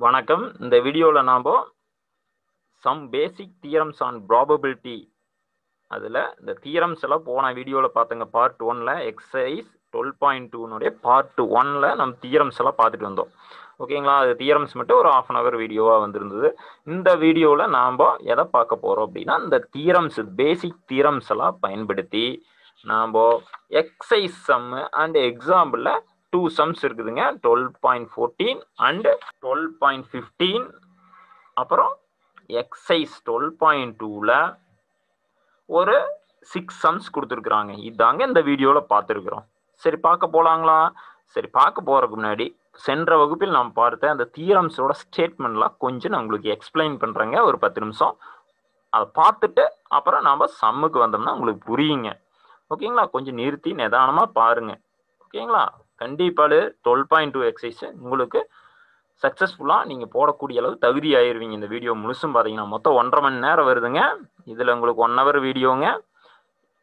வணக்கம். இந்த வீடியோவில் நாம் some basic theorems on probability அதில் இந்த தியரம்ஸ் எல்லாம் போன வீடியோவில் பார்த்தங்க பார்ட் ஒனில் எக்ஸசைஸ் டுவெல் பாயிண்ட் டூனுடைய பார்ட் ஒனில் நம்ம தியரம்ஸ் எல்லாம் பார்த்துட்டு வந்தோம். ஓகேங்களா அது தியரம்ஸ் மட்டும் ஒரு ஆஃப் அன் ஹவர் வீடியோவாக வந்திருந்தது. இந்த வீடியோவில் நாம் எதை பார்க்க போகிறோம் அப்படின்னா இந்த தியரம்ஸ் பேசிக் தியரம்ஸ் எல்லாம் பயன்படுத்தி நாம் எக்ஸசைஸ் சம்மு அண்ட் எக்ஸாம்பிளில் டூ சம்ஸ் இருக்குதுங்க. Twelve point fourteen and twelve point fifteen அப்புறம் எக்ஸைஸ் டுவெல் பாயிண்ட் டூவில் ஒரு சிக்ஸ் சம்ஸ் கொடுத்துருக்குறாங்க. இதாங்க இந்த வீடியோவில் பார்த்துருக்குறோம். சரி பார்க்க போகலாங்களா சரி பார்க்க போகிறதுக்கு முன்னாடி சென்ற வகுப்பில் நாம் பார்த்த அந்த தீரம்ஸோட ஸ்டேட்மெண்ட்லாம் கொஞ்சம் நான் உங்களுக்கு எக்ஸ்பிளைன் பண்ணுறேங்க ஒரு பத்து நிமிஷம். அதை பார்த்துட்டு அப்புறம் நாம் சம்முக்கு வந்தோம்னா உங்களுக்கு புரியுங்க. ஓகேங்களா? கொஞ்சம் நிறுத்தி நிதானமாக பாருங்கள் ஓகேங்களா? கண்டிப்பாக டுவெல் பாயிண்ட் டூ எக்ஸசைஸ் உங்களுக்கு சக்ஸஸ்ஃபுல்லாக நீங்கள் போடக்கூடிய அளவு தகுதி ஆயிருவீங்க இந்த வீடியோ முழுசும் பார்த்தீங்கன்னா மொத்தம் ஒன்றரை மணி நேரம் வருதுங்க. இதில் உங்களுக்கு ஒன் ஹவர் வீடியோங்க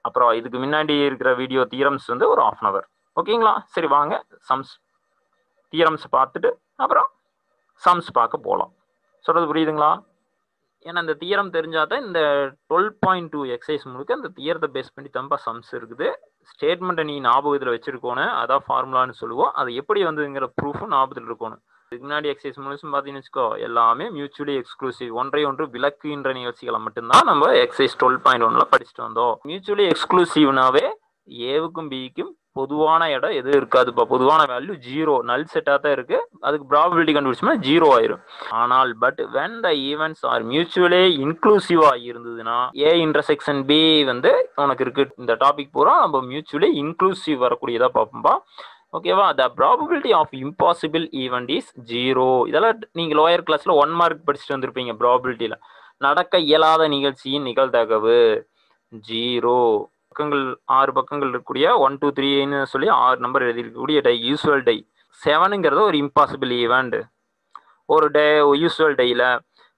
அப்புறம் இதுக்கு முன்னாடி இருக்கிற வீடியோ தியரம்ஸ் வந்து ஒரு ஆஃப் அன் ஹவர் ஓகேங்களா சரி வாங்க. சம்ஸ் தியரம்ஸ் பார்த்துட்டு அப்புறம் சம்ஸ் பார்க்க போகலாம் சொல்கிறது புரியுதுங்களா? ஏன்னா இந்த தியரம் தெரிஞ்சால் தான் இந்த டுவெல் பாயிண்ட் டூ எக்ஸசைஸ் முழுக்க இந்த தியரத்தை பேஸ் பண்ணி தம்பா சம்ஸ் இருக்குது. ஸ்டேட்மெண்ட்டை நீ ஞாபகத்தில் வச்சுருக்கோணும் அதான் ஃபார்முலான்னு சொல்லுவோம். அது எப்படி வந்ததுங்கிற ப்ரூஃபும் ஞாபகத்தில் இருக்கணும். இதுக்கு முன்னாடி எக்ஸசைஸ் முழுசும் பார்த்தீங்கன்னு வச்சுக்கோ எல்லாமே மியூச்சுவலி எக்ஸ்க்ளூசிவ் ஒன்றை ஒன்று விளக்குகின்ற நிகழ்ச்சிகளை மட்டும்தான் நம்ம எக்ஸசைஸ் டுவெல் பாயிண்ட் ஒன்ல படிச்சுட்டு வந்தோம். மியூச்சுவலி எக்ஸ்க்ளூசிவ்னாவே ஏவுக்கும் பிக்கும் பொதுவான இடம் எதுவும் இருக்காதுப்பா. பொதுவான வேல்யூ ஜீரோ நல் செட்டாக தான் இருக்கு. அதுக்கு ப்ராபபிலிட்டி கண்டுபிடிச்சோம்னா ஜீரோ ஆயிரும். ஆனால் but when the events are mutually இன்க்ளூசிவா இருந்ததுன்னா ஏ இன்டர்செக்ஷன் பி வந்து உனக்கு இருக்கு. இந்த டாபிக் பூரா நம்ம மியூச்சுவலி இன்க்ளூசிவ் வரக்கூடியதா பார்ப்போம்பா. ஓகேவா the probability of impossible event is zero இதெல்லாம் நீங்கள் லோயர் கிளாஸில் ஒன் மார்க் படிச்சுட்டு வந்திருப்பீங்க ப்ராபபிலிட்டியில் நடக்க இயலாத நிகழ்ச்சியின் நிகழ்தகவு ஜீரோ பக்கங்கள் ஆறு பக்கங்கள் இருக்கக்கூடிய ஒன் டூ த்ரீன்னு சொல்லி ஆறு நம்பர் எழுதியிருக்கக்கூடிய டை யூஸ்வல் டை செவனுங்கிறது ஒரு இம்பாசிபிள் ஈவெண்ட் ஒரு டே யூஸ்வல் டேயில்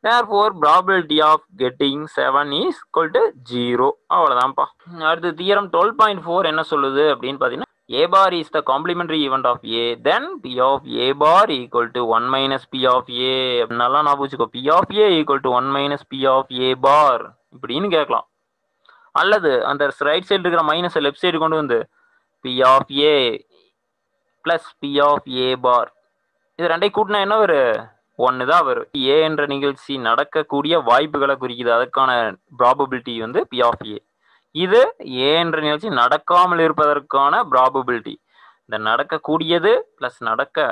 therefore probability of getting seven is equal to zero அவ்வளோதான்ப்பா அடுத்து தியரம் டுவெல் பாயிண்ட் ஃபோர் என்ன சொல்லுது அப்படின்னு பார்த்தீங்கன்னா A bar is the complementary event of A then P of A bar equal to one minus P of A நல்லா நான் வச்சுக்கோ. P of A equal to one minus P of A bar இப்படின்னு கேட்கலாம். அல்லது அந்த right side இருக்கிற minus left side கொண்டு வந்து P of A plus P of A bar இது ரெண்டையும் கூட்டினா என்ன வரும் ஒன்று தான் வரும். ஏ என்ற நிகழ்ச்சி நடக்கக்கூடிய வாய்ப்புகளை குறிக்குது. அதுக்கான ப்ராபபிலிட்டி வந்து பி ஆஃப் ஏ இது ஏ என்ற நிகழ்ச்சி நடக்காமல் இருப்பதற்கான ப்ராபபிலிட்டி இந்த நடக்கக்கூடியது ப்ளஸ் நடக்க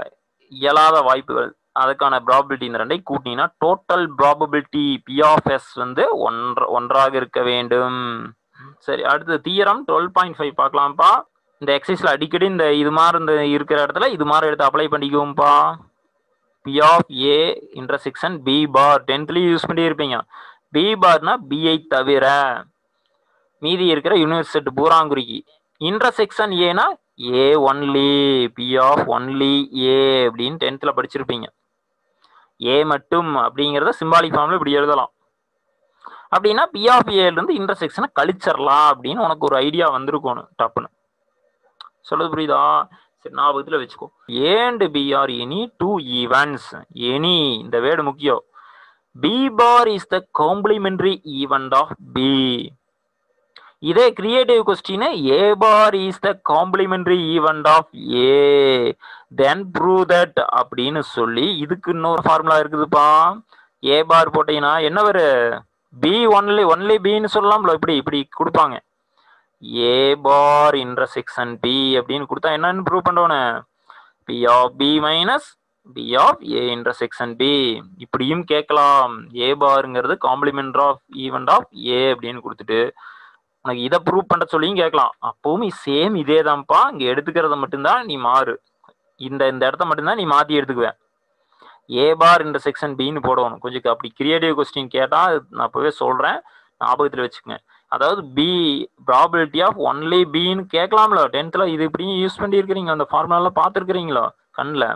இயலாத வாய்ப்புகள். அதுக்கான ப்ராபபிலிட்டி இந்த ரெண்டையும் கூட்டினீங்கன்னா total probability P of S வந்து ஒன்ற ஒன்றாக இருக்க வேண்டும். சரி அடுத்து தீரம் டுவெல் பாயிண்ட் ஃபைவ் பார்க்கலாம்ப்பா. இந்த எக்ஸசைஸில் அடிக்கடி இந்த இது மாதிரி இந்த இருக்கிற இடத்துல இது மாதிரி எடுத்து apply பண்ணிக்குவோம்ப்பா. P of A intersection B bar டென்த்லேயும் use பண்ணி இருப்பீங்க பி பார்னா பிஐ தவிர மீதி இருக்கிற யூனிவர்சிட்டி பூராங்குறிக்கு. இன்டர்செக்ஷன் ஏனா A only P of only A அப்படின்னு டென்த்தில் படிச்சிருப்பீங்க. ஏ மட்டும் அப்படிங்கிறத சிம்பாலிக் ஃபார்மில் இப்படி எழுதலாம். அப்படின்னா பி ஆஃப் ஏலேருந்து இன்டர்செக்ஷனை கழிச்சிடலாம் அப்படின்னு உனக்கு ஒரு ஐடியா வந்திருக்கணும் டப்புன்னு. சொல்லுது புரியுதா? சரி ஞாபகத்தில் வச்சுக்கோ. And B are any two events any இந்த வேர்டு முக்கியம். B bar is the complementary event of B இதே creative question A bar is the complementary event of A then prove that அப்படின்னு சொல்லி இதுக்கு இன்னொரு ஃபார்முலா இருக்குதுப்பா. ஏ பார் போட்டீங்கன்னா என்ன வரு பி ஒன்லி ஒன்லி பின்னு சொல்லலாம்ல. இப்படி இப்படி கொடுப்பாங்க. ஏ பார் இன்டர்செக்ஷன் பி அப்படின்னு கொடுத்தா என்னன்னு ப்ரூவ் பண்ணணும் P of B minus P of A intersection B இப்படியும் கேட்கலாம். A பார்ங்கிறது complement of event of A அப்படின்னு கொடுத்துட்டு உனக்கு இதை ப்ரூவ் பண்ண சொல்லியும் கேட்கலாம். அப்பவும் சேம் இதே தான்ப்பா இங்கே எடுத்துக்கிறத மட்டும்தான் நீ மாறு. இந்த இந்த இடத்த மட்டும்தான் நீ மாற்றி எடுத்துக்குவேன். ஏ பார் இந்த செக்ஷன் பின்னு போடணும். கொஞ்சம் அப்படி கிரியேட்டிவ் கொஸ்டின் கேட்டால் நான் அப்போவே சொல்கிறேன் ஞாபகத்தில் வச்சுக்கோங்க. அதாவது பி ப்ராபிலிட்டி ஆஃப் ஒன்லி பின்னு கேட்கலாம்ல. டென்த்தில் இது இப்படியும் யூஸ் பண்ணியிருக்கிறீங்க. அந்த ஃபார்முலாலாம் பார்த்துருக்குறீங்களா? கண்ணில்.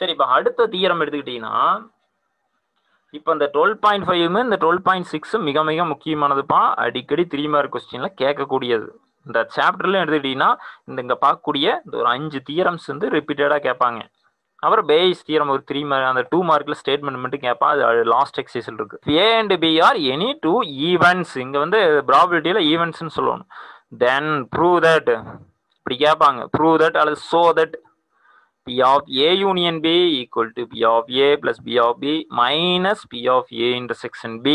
சரி இப்போ அடுத்த தீரம் எடுத்துக்கிட்டிங்கன்னா இப்போ இந்த டுவெல் பாயிண்ட் ஃபைவ் இந்த டுவெல் பாயிண்ட் சிக்ஸும் மிக மிக முக்கியமானதுப்பா. அடிக்கடி த்ரீ மார்க் கொஸ்டின்ல கேட்கக்கூடியது. இந்த சாப்டர்ல எடுத்துக்கிட்டீங்கன்னா இந்த இங்கே பார்க்கக்கூடிய இந்த ஒரு அஞ்சு தியரம்ஸ் வந்து ரிப்பீட்டடாக கேட்பாங்க. அப்புறம் பேஸ் தியரம் ஒரு த்ரீ மார்க் அந்த டூ மார்க்கில் ஸ்டேட்மெண்ட் மட்டும் கேட்பான் அது லாஸ்ட் எக்ஸசைஸில் இருக்கு. A and B are any two events இங்கே வந்து ப்ராபிலிட்டியில் ஈவெண்ட்ஸ்னு சொல்லணும். தென் ப்ரூவ் தட் இப்படி கேட்பாங்க. ப்ரூவ் தட் அல்லது so that P of A union B equal to P of A plus B of B minus P of A intersection B.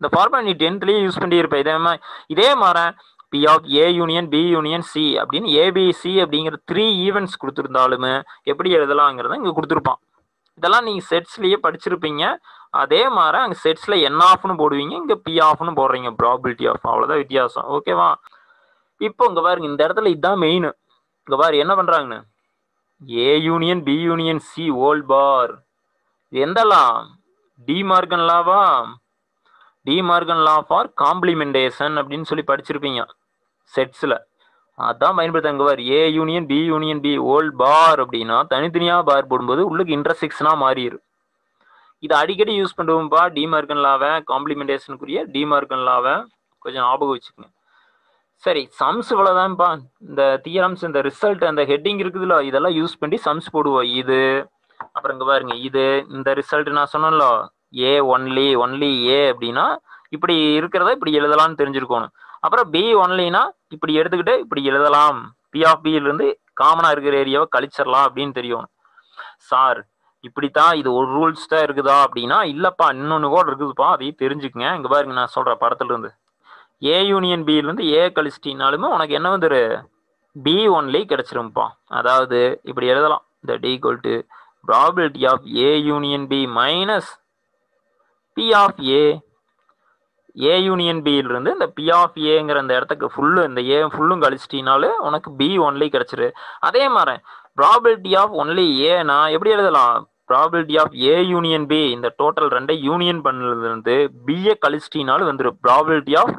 இந்த formula நீ டென்த்லேயே use பண்ணியிருப்ப. இதே மாதிரி இதே மாதிரி P of A union B union C அப்படின்னு A B C அப்படிங்கிற த்ரீ ஈவெண்ட்ஸ் கொடுத்துருந்தாலுமே எப்படி எழுதலாங்கிறத இங்கே கொடுத்துருப்பான். இதெல்லாம் நீங்கள் செட்ஸ்லேயே படிச்சிருப்பீங்க. அதே மாதிரி அங்கே செட்ஸில் என் ஆஃப்னு போடுவீங்க. இங்கே பி ஆஃப்னு போடுறீங்க. ப்ராபிலிட்டி ஆஃப் அவ்வளோதான் வித்தியாசம். ஓகேவா இப்போ இங்கே பாருங்க இந்த இடத்துல இதுதான் மெயின் இங்கே பாரு என்ன பண்ணுறாங்கன்னு A union B union C whole bar எந்தலாம் D Morgan lava de Morgan law for complementation அப்படின்னு சொல்லி படிச்சிருப்பீங்க. செட்ஸில் அதான் பயன்படுத்தாங்கவார் A union B union B whole bar அப்படின்னா தனித்தனியாக பார் போடும்போது உள்ளுக்கு இன்டர்செக்ஷனாக மாறிடும் இதை அடிக்கடி யூஸ் பண்ணுவோம்ப்பா டி மார்கன் லாவை காம்ப்ளிமெண்டேஷனுக்குரிய டி மார்கன் லாவை கொஞ்சம் ஞாபகம் வச்சுக்கோங்க. சரி சம்ஸ் இவ்வளோதான்ப்பா இந்த தியரம்ஸ் இந்த ரிசல்ட் அந்த ஹெட்டிங் இருக்குதுல்ல இதெல்லாம் யூஸ் பண்ணி சம்ஸ் போடுவோம். இது அப்புறம் இங்கே பாருங்க இது இந்த ரிசல்ட் நான் சொன்னேன்ல ஏ ஒன்லி ஒன்லி ஏ அப்படின்னா இப்படி இருக்கிறத இப்படி எழுதலாம்னு தெரிஞ்சிருக்கணும். அப்புறம் பி ஒன்லினா இப்படி எடுத்துக்கிட்டு இப்படி எழுதலாம். பி ஆஃப் பியிலிருந்து காமனாக இருக்கிற ஏரியாவை கழிச்சிடலாம் அப்படின்னு தெரியணும் சார் இப்படித்தான் இது ஒரு ரூல்ஸ் தான் இருக்குதா அப்படின்னா இல்லைப்பா இன்னொன்று கூட இருக்குதுப்பா அதையும் தெரிஞ்சுக்கங்க. இங்கே பாருங்க நான் சொல்கிறேன் படத்துலேருந்து. ஏ யூனியன் பியிலேருந்து ஏ கழிச்சிட்டினாலுமே உனக்கு என்ன வந்துரு? பி ஒன்லி கிடச்சிரும்ப்பா அதாவது இப்படி எழுதலாம். The D equal to probability of A union B minus P of A A union பியிலிருந்து இந்த பி ஆஃப் ஏங்கிற அந்த இடத்துக்கு ஃபுல்லு இந்த ஏ ஃபுல்லும் கழிச்சிட்டினாலும் உனக்கு பி ஒன்லி கிடச்சிரு. அதே மாதிரி ப்ராபிலிட்டி ஆஃப் ஒன்லி ஏனா எப்படி எழுதலாம்? Probability of A union B இந்த டோட்டல் ரெண்டை யூனியன் பண்ணதுலேருந்து பிஏ கழிச்சிட்டினாலும் வந்துடும் probability of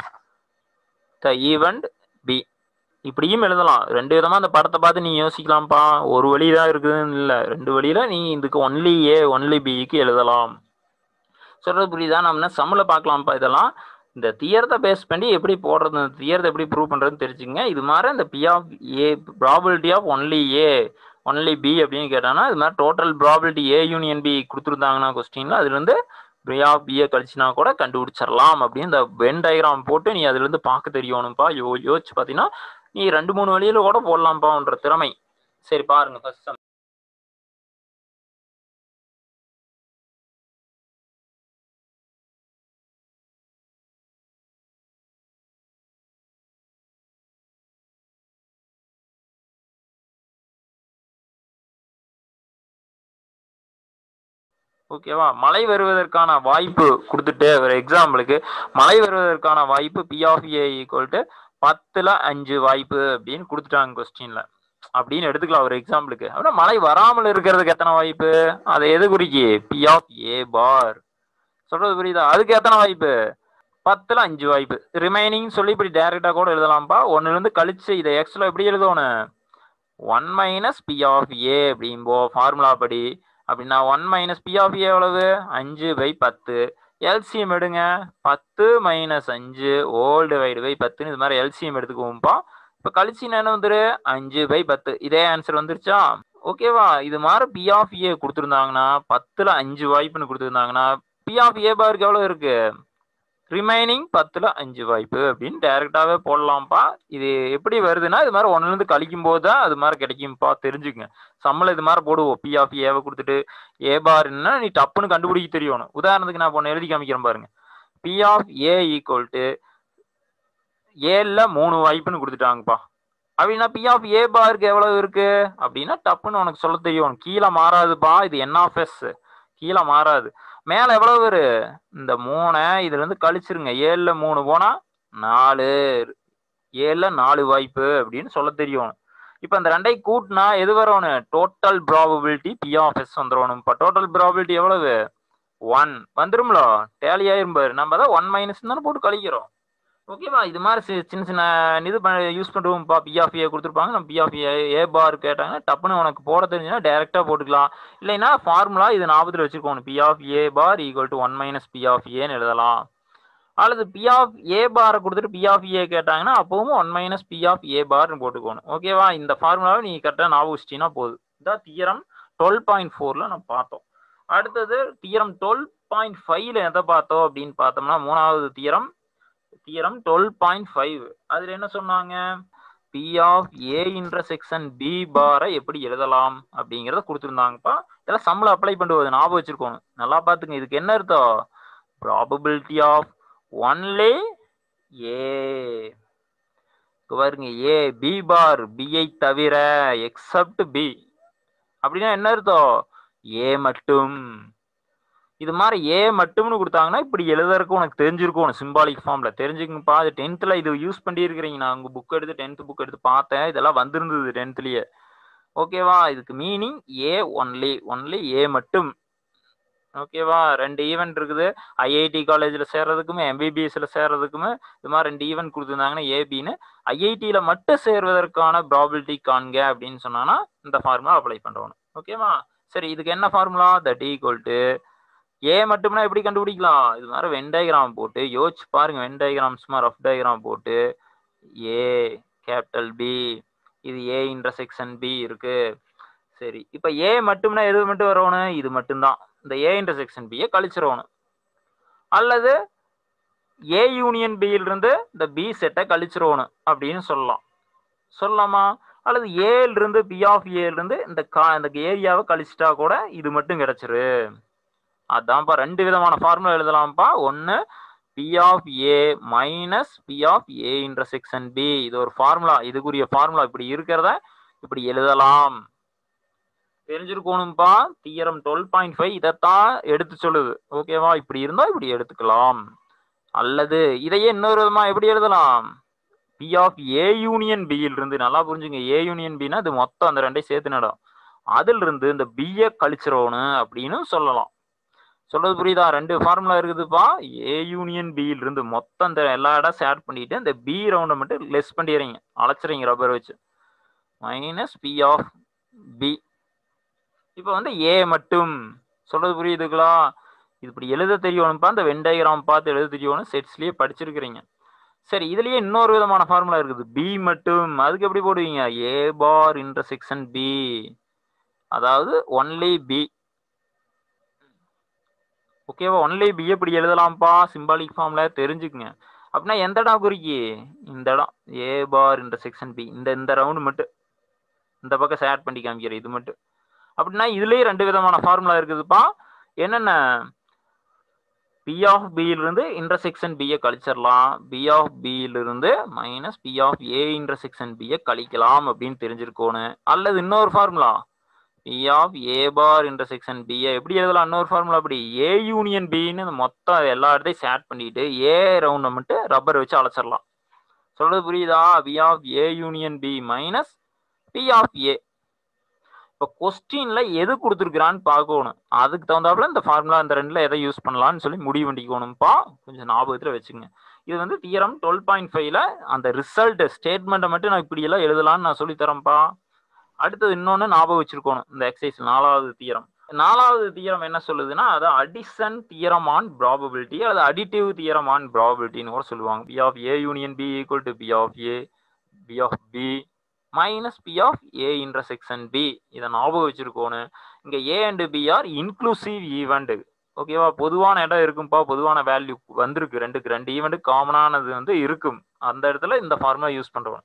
the event B இப்படியும் எழுதலாம். ரெண்டு விதமா அந்த படத்தை பார்த்து நீ யோசிக்கலாம்ப்பா. ஒரு வழி தான் இருக்குதுன்னு இல்லை. ரெண்டு வழியில நீ இதுக்கு ஒன்லி ஏ ஒன்லி பிக்கு எழுதலாம். சொல்றது புரியுதா? நம்ம சம்மில் பார்க்கலாம்ப்பா இதெல்லாம். இந்த தியரத்தை பேஸ் பண்ணி எப்படி போடுறது? இந்த தியரத்தை எப்படி ப்ரூவ் பண்ணுறதுன்னு தெரிஞ்சுங்க இது மாதிரி இந்த P of A probability of only A only B அப்படின்னு கேட்டாங்கன்னா இது மாதிரி total probability A union B கொடுத்துருந்தாங்கன்னா கொஸ்டின்ல அதுலேருந்து பி ஆஃப் பிஏ கழிச்சுனா கூட கண்டுபிடிச்சிடலாம் அப்படின்னு இந்த வென் டயக்ராம் போட்டு நீ அதுலேருந்து பார்க்க தெரியணும்ப்பா யோ யோசிச்சு பார்த்தீங்கன்னா நீ ரெண்டு மூணு வழியில கூட போடலாம்ப்பான்ற திறமை. சரி பாருங்க ஃபர்ஸ்ட் ஓகேவா மழை வருவதற்கான வாய்ப்பு கொடுத்துட்டு ஒரு எக்ஸாம்பிளுக்கு மழை வருவதற்கான வாய்ப்பு P of A equal to பத்துல அஞ்சு வாய்ப்பு அப்படின்னு கொடுத்துட்டாங்க கொஸ்டின்ல அப்படின்னு எடுத்துக்கலாம் ஒரு எக்ஸாம்பிளுக்கு அப்படின்னா மழை வராமல் இருக்கிறதுக்கு எத்தனை வாய்ப்பு? அதை எது குறிக்கி? பி ஆஃப் ஏ பார் சொல்றது புரியுதா? அதுக்கு எத்தனை வாய்ப்பு? பத்துல அஞ்சு வாய்ப்பு. ரிமைனிங் சொல்லி இப்படி டைரக்டா கூட எழுதலாம்ப்பா. ஒன்னுல இருந்து கழிச்சு இதை எக்ஸ்ல எப்படி எழுதணும்? One minus P of A அப்படிம்போ formula படி அப்படின்னா one minus P of A எவ்வளவு? அஞ்சு பை பத்து. எல்சிஎம் எடுங்க. பத்து மைனஸ் அஞ்சு ஓல் டிவைடு பை பத்துன்னு இது மாதிரி எல்சிஎம் எடுத்துக்குவோம்ப்பா. இப்போ கழிச்சின்னா என்ன வந்துரு? அஞ்சு பை பத்து. இதே ஆன்சர் வந்துருச்சா? ஓகேவா இது மாதிரி பி ஆஃப் ஏ கொடுத்துருந்தாங்கன்னா பத்தில் அஞ்சு வாய்ப்புன்னு கொடுத்துருந்தாங்கன்னா பி ஆஃப் ஏ பாருக்கு எவ்வளோ இருக்குது ரிமைனிங் பத்தில் அஞ்சு வாய்ப்பு அப்படின்னு டைரெக்டாகவே போடலாம்ப்பா. இது எப்படி வருதுன்னா இது மாதிரி ஒன்றுலேருந்து கழிக்கும் போது தான் அது மாதிரி கிடைக்கும்ப்பா தெரிஞ்சுக்கங்க. சம்பளம் இது மாதிரி போடுவோம். பி ஆஃப் ஏவை கொடுத்துட்டு ஏ பார்னா நீ டப்புன்னு கண்டுபிடிக்க தெரியணும். உதாரணத்துக்கு நான் ஒன்று எழுதி காமிக்கிறேன் பாருங்க. P of A equal to ஏல மூணு வாய்ப்புன்னு கொடுத்துட்டாங்கப்பா. அப்படின்னா பி ஆஃப் ஏ பாருக்கு எவ்வளவு இருக்கு? அப்படின்னா டப்புன்னு உனக்கு சொல்ல தெரியும். கீழே மாறாதுப்பா. இது என் ஆஃப் எஸ் கீழே மாறாது. மேலே எவ்வளவு வரு இந்த மூணை இதுல இருந்து கழிச்சிருங்க. ஏழுல மூணு போனா நாலு. ஏழுல நாலு வாய்ப்பு அப்படின்னு சொல்ல தெரியும். இப்போ அந்த ரெண்டை கூட்டினா எது வரணும் total probability P of S வந்துடணும் இப்போ டோட்டல் ப்ராபபிலிட்டி எவ்வளவு? ஒன் வந்துரும்ல? டேலி ஆயிரும் பாரு. நம்ம தான் ஒன் மைனஸ் தானே போட்டு கழிக்கிறோம். ஓகேவா இது மாதிரி சி- சின்ன சின்ன இது யூஸ் பண்ணுவோம்ப்பா பா ஆஃப் கொடுத்துருப்பாங்க. நம்ம பிஆஃபிஏ ஏ பார் கேட்டாங்கன்னா டப்புன்னு உனக்கு போட தெரிஞ்சுன்னா டேரெக்டாக போட்டுக்கலாம். இல்லைன்னா ஃபார்முலா இது ஞாபகத்தில் வச்சுருக்கோம். P of A bar equal to one minus P of ஏன்னு எழுதலாம். அல்லது பி ஆஃப் ஏ பாரை கொடுத்துட்டு பி ஆஃப் ஏ கேட்டாங்கன்னா அப்பவும் one minus P of A பார்னு போட்டுக்கணும். ஓகேவா இந்த ஃபார்முலாவை நீ கரெக்டாக ஞாபகம் வச்சிட்டீங்கன்னா போதும். இதான் தியரம் டுவெல் பாயிண்ட் ஃபோரில் நம்ம பார்த்தோம். அடுத்தது தியரம் டுவெல் பாயிண்ட் ஃபைவ்ல எதை பார்த்தோம் அப்படின்னு பார்த்தோம்னா மூணாவது theorem theorem twelve point five அதில் என்ன சொன்னாங்க? P of A intersection B பாரை எப்படி எழுதலாம் அப்படிங்கிறத கொடுத்துருந்தாங்கப்பா. இதெல்லாம் சம்பளம் அப்ளை பண்ணுவது ஞாபகம் வச்சுருக்கோம். நல்லா பார்த்துங்க. இதுக்கு என்ன அர்த்தம்? ப்ராபபிலிட்டி ஆஃப் ஒன்லே ஏ பாருங்க. ஏ பி பார் பிஐ தவிர எக்ஸப்ட் பி அப்படின்னா என்ன அர்த்தம்? ஏ மட்டும். இது மாதிரி ஏ மட்டும்னு கொடுத்தாங்கன்னா இப்படி எழுதறதுக்கு உனக்கு தெரிஞ்சிருக்கும் சிம்பாலிக் ஃபார்ம்ல தெரிஞ்சுக்கங்கப்பா அது டென்த்தில் இது யூஸ் பண்ணியிருக்கிறீங்க. நான் உங்கள் புக் எடுத்து டென்த் புக் எடுத்து பார்த்தேன். இதெல்லாம் வந்திருந்தது டென்த்லேயே ஓகேவா இதுக்கு meaning A only only A மட்டும். ஓகேவா ரெண்டு ஈவெண்ட் இருக்குது. ஐஐடி காலேஜில் சேர்றதுக்குமே எம்பிபிஎஸ்ல சேர்றதுக்குமே இது மாதிரி ரெண்டு ஈவெண்ட் கொடுத்துருந்தாங்கன்னா ஏபின்னு ஐஐடியில் மட்டும் சேர்வதற்கான ப்ராபிலிட்டி காண்க அப்படின்னு சொன்னான்னா இந்த ஃபார்முலா அப்ளை பண்ணுறோம் ஓகேவா சரி இதுக்கு என்ன formula the equal to A மட்டும்னா எப்படி கண்டுபிடிக்கலாம்? இது மாதிரி வென் டயக்ராம் போட்டு யோசிச்சு பாருங்க. வென் டயக்ராம் சும்மா ரஃப் டயக்ராம் போட்டு ஏ கேபிட்டல் பி இது ஏ இன்டர்செக்ஷன் பி இருக்கு. சரி இப்போ ஏ மட்டும்னா எது மட்டும் வரணும்? இது மட்டும்தான். இந்த ஏ இன்டர்செக்ஷன் பியை கழிச்சிடணும் அல்லது ஏ யூனியன் பியிலிருந்து இந்த பி செட்டை கழிச்சிடணும் அப்படின்னு சொல்லலாம். சொல்லலாமா? அல்லது ஏலிருந்து பி ஆஃப் ஏலிருந்து இந்த கா இந்த ஏரியாவை கழிச்சிட்டா கூட இது மட்டும் கிடைச்சிரு அதான்ப்பா ரெண்டு விதமான ஃபார்முலா எழுதலாம்ப்பா. ஒன்று P of A minus P of A intersection B இது ஒரு ஃபார்முலா இதுக்குரிய ஃபார்முலா இப்படி இருக்கிறத இப்படி எழுதலாம். தெரிஞ்சிருக்கணும்ப்பா தியரம் டுவெல் பாயிண்ட் ஃபைவ் இதைத்தான் எடுத்து சொல்லுது. ஓகேவா இப்படி இருந்தால் இப்படி எடுத்துக்கலாம். அல்லது இதையே இன்னொரு விதமா எப்படி எழுதலாம்? பி ஆஃப் ஏ யூனியன் பியில் இருந்து நல்லா புரிஞ்சுங்க. ஏ யூனியன் பின்னா இது மொத்தம் அந்த ரெண்டையும் சேர்த்து நடும் அதுல இருந்து இந்த பிஏ கழிச்சிடணும் அப்படின்னு சொல்லலாம். சொல்றது புரியுதா? ரெண்டு ஃபார்முலா இருக்குதுப்பா. ஏ யூனியன் பியில் இருந்து மொத்தம் இந்த எல்லா இடம் ஷேர் பண்ணிட்டு இந்த பி ரவுண்டை மட்டும் லெஸ் பண்ணிடுறீங்க. அழைச்சிறீங்க ரப்பர் வச்சு. மைனஸ் பி ஆஃப் பி இப்போ வந்து ஏ மட்டும். சொல்றது புரியுதுங்களா? இது இப்படி எழுத தெரியணும்ப்பா. இந்த வெண்டைகிராம் பார்த்து எழுத தெரியணும். செட்ஸ்லயே படிச்சிருக்கிறீங்க. சரி இதுலயே இன்னொரு விதமான ஃபார்முலா இருக்குது. பி மட்டும். அதுக்கு எப்படி போடுவீங்க? ஏ பார் இன்டர்செக்ஷன் பி அதாவது ஒன்லி பி ஓகேவா ஒன்லி பி எப்படி எழுதலாம்ப்பா சிம்பாலிக் ஃபார்ம்ல தெரிஞ்சுக்குங்க. அப்படின்னா எந்த இடம் குறிக்கி? இந்த இடம் ஏ பார் இன்டர்செக்ஷன் பி இந்த இந்த ரவுண்டு மட்டும். இந்த பக்கம் ஷேர் பண்ணி காமிக்கிற இது மட்டும். அப்படின்னா இதுலேயே ரெண்டு விதமான ஃபார்முலா இருக்குதுப்பா. என்னென்ன? பி ஆஃப் பியிலிருந்து இன்டர்செக்ஷன் பியை கழிச்சிடலாம். P of பியிலிருந்து minus P of A intersection பியை கழிக்கலாம் அப்படின்னு தெரிஞ்சிருக்கோன்னு. அல்லது இன்னொரு formula P of A bar intersection B A எப்படி எழுதலாம் இன்னொரு ஃபார்முலா அப்படி? ஏ யூனியன் பின்னு மொத்தம் எல்லா இடத்தையும் ஷேட் பண்ணிட்டு ஏ ரவுண்டை மட்டும் ரப்பர் வச்சு அழைச்சிடலாம். சொல்றது புரியுதா? P of A union B minus P of A இப்போ கொஸ்டின்ல எது கொடுத்துருக்குறான்னு பார்க்கணும். அதுக்கு தகுந்தாப்புல இந்த ஃபார்முலா இந்த ரெண்டுல எதை யூஸ் பண்ணலாம்னு சொல்லி முடிவு பண்ணிக்கணும்ப்பா கொஞ்சம் ஞாபகத்தில் வச்சுங்க இது வந்து தியரம் டுவெல் பாயிண்ட் ஃபைவ்ல அந்த ரிசல்ட் ஸ்டேட்மெண்ட்டை மட்டும் நான் இப்படி எல்லாம் எழுதலாம்னு நான் சொல்லி தரேன்ப்பா அடுத்தது இன்னொன்று ஞாபகம் வச்சிருக்கணும் இந்த எக்ஸசைஸ் நாலாவது தீரம் நாலாவது தீரம் என்ன சொல்லுதுன்னா அது அடிசன் தியரம் ஆன் ப்ராபபிலிட்டி அல்லது அடிட்டிவ் தியரம் ஆன் ப்ராபபிலிட்டின்னு கூட சொல்லுவாங்க. P of A union B equal to P of A P of B minus P of A intersection B இதை ஞாபகம் வச்சிருக்கோணும். இங்கே A and B are inclusive event ஓகேவா பொதுவான இடம் இருக்கும்பா? பொதுவான வேல்யூ வந்திருக்கு. ரெண்டுக்கு ரெண்டு ஈவெண்ட்டு காமனானது வந்து இருக்கும். அந்த இடத்துல இந்த ஃபார்முலா யூஸ் பண்ணுறோம்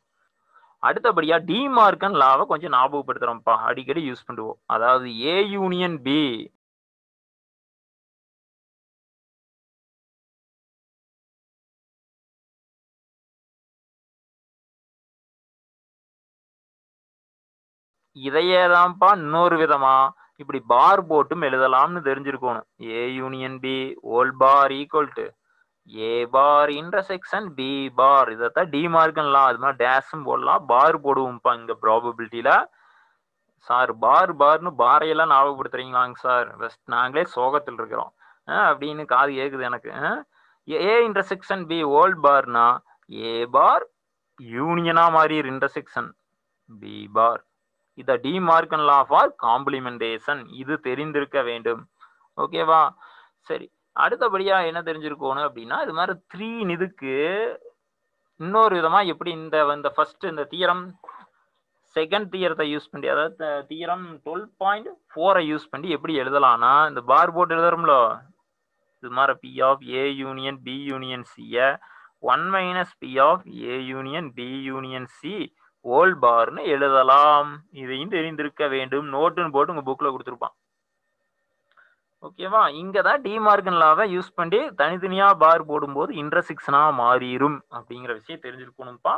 அடுத்தபடியா டிமார்க்கன் லாவை கொஞ்சம் ஞாபகப்படுத்துறோம்ப்பா. அடிக்கடி யூஸ் பண்ணுவோம் அதாவது ஏ யூனியன் பி இதையே தான்ப்பா இன்னொரு விதமா இப்படி பார் போட்டும் எழுதலாம்னு தெரிஞ்சிருக்கணும். A union B whole bar equal to A bar intersection B bar இதைத்தான் டிமார்க்கன்லாம் அது மாதிரி டேஷும் போடலாம். பார் போடுவோம்ப்பா இங்க ப்ராபபிலிட்டியில சார் பார் பார்னு பாரையெல்லாம் ஞாபகப்படுத்துறீங்களாங்க சார்? வெஸ்ட் நாங்களே சோகத்தில் இருக்கிறோம். அப்படின்னு காது கேட்குது எனக்கு. ஏ இன்டர்செக்ஷன் பி ஓல்ட் பார்னா ஏ பார் யூனியனா மாறி இன்டர்செக்ஷன் பி பார் இத டிமார்க்கன் லா ஃபார் காம்ப்ளிமெண்டேஷன் இது தெரிந்திருக்க வேண்டும். ஓகேவா சரி. அடுத்தபடியா என்ன தெரிஞ்சிருக்கணும் அப்படின்னா இது மாதிரி த்ரீ நிதுக்கு இன்னொரு விதமா எப்படி இந்த இந்த ஃபர்ஸ்ட் இந்த தீரம் செகண்ட் தியரத்தை யூஸ் பண்ணி அதாவது தீரம் டுவெல் பாயிண்ட் ஃபோரை யூஸ் பண்ணி எப்படி எழுதலாம்னா இந்த பார் போட்டு எழுதுறோம்ல இது மாதிரி P of A union B union சியை one minus P of A union B union C whole பார்னு எழுதலாம். இதையும் தெரிந்திருக்க வேண்டும். நோட்டுன்னு போட்டு உங்கள் புக்கில் கொடுத்துருப்பான். ஓகேவா? இங்க தான் டிமார்கன் லாவை யூஸ் பண்ணி தனித்தனியா பார் போடும்போது இன்ட்ரசிக்ஷனா மாறிடும் அப்படிங்கிற விஷயம் தெரிஞ்சிருக்கணும்ப்பா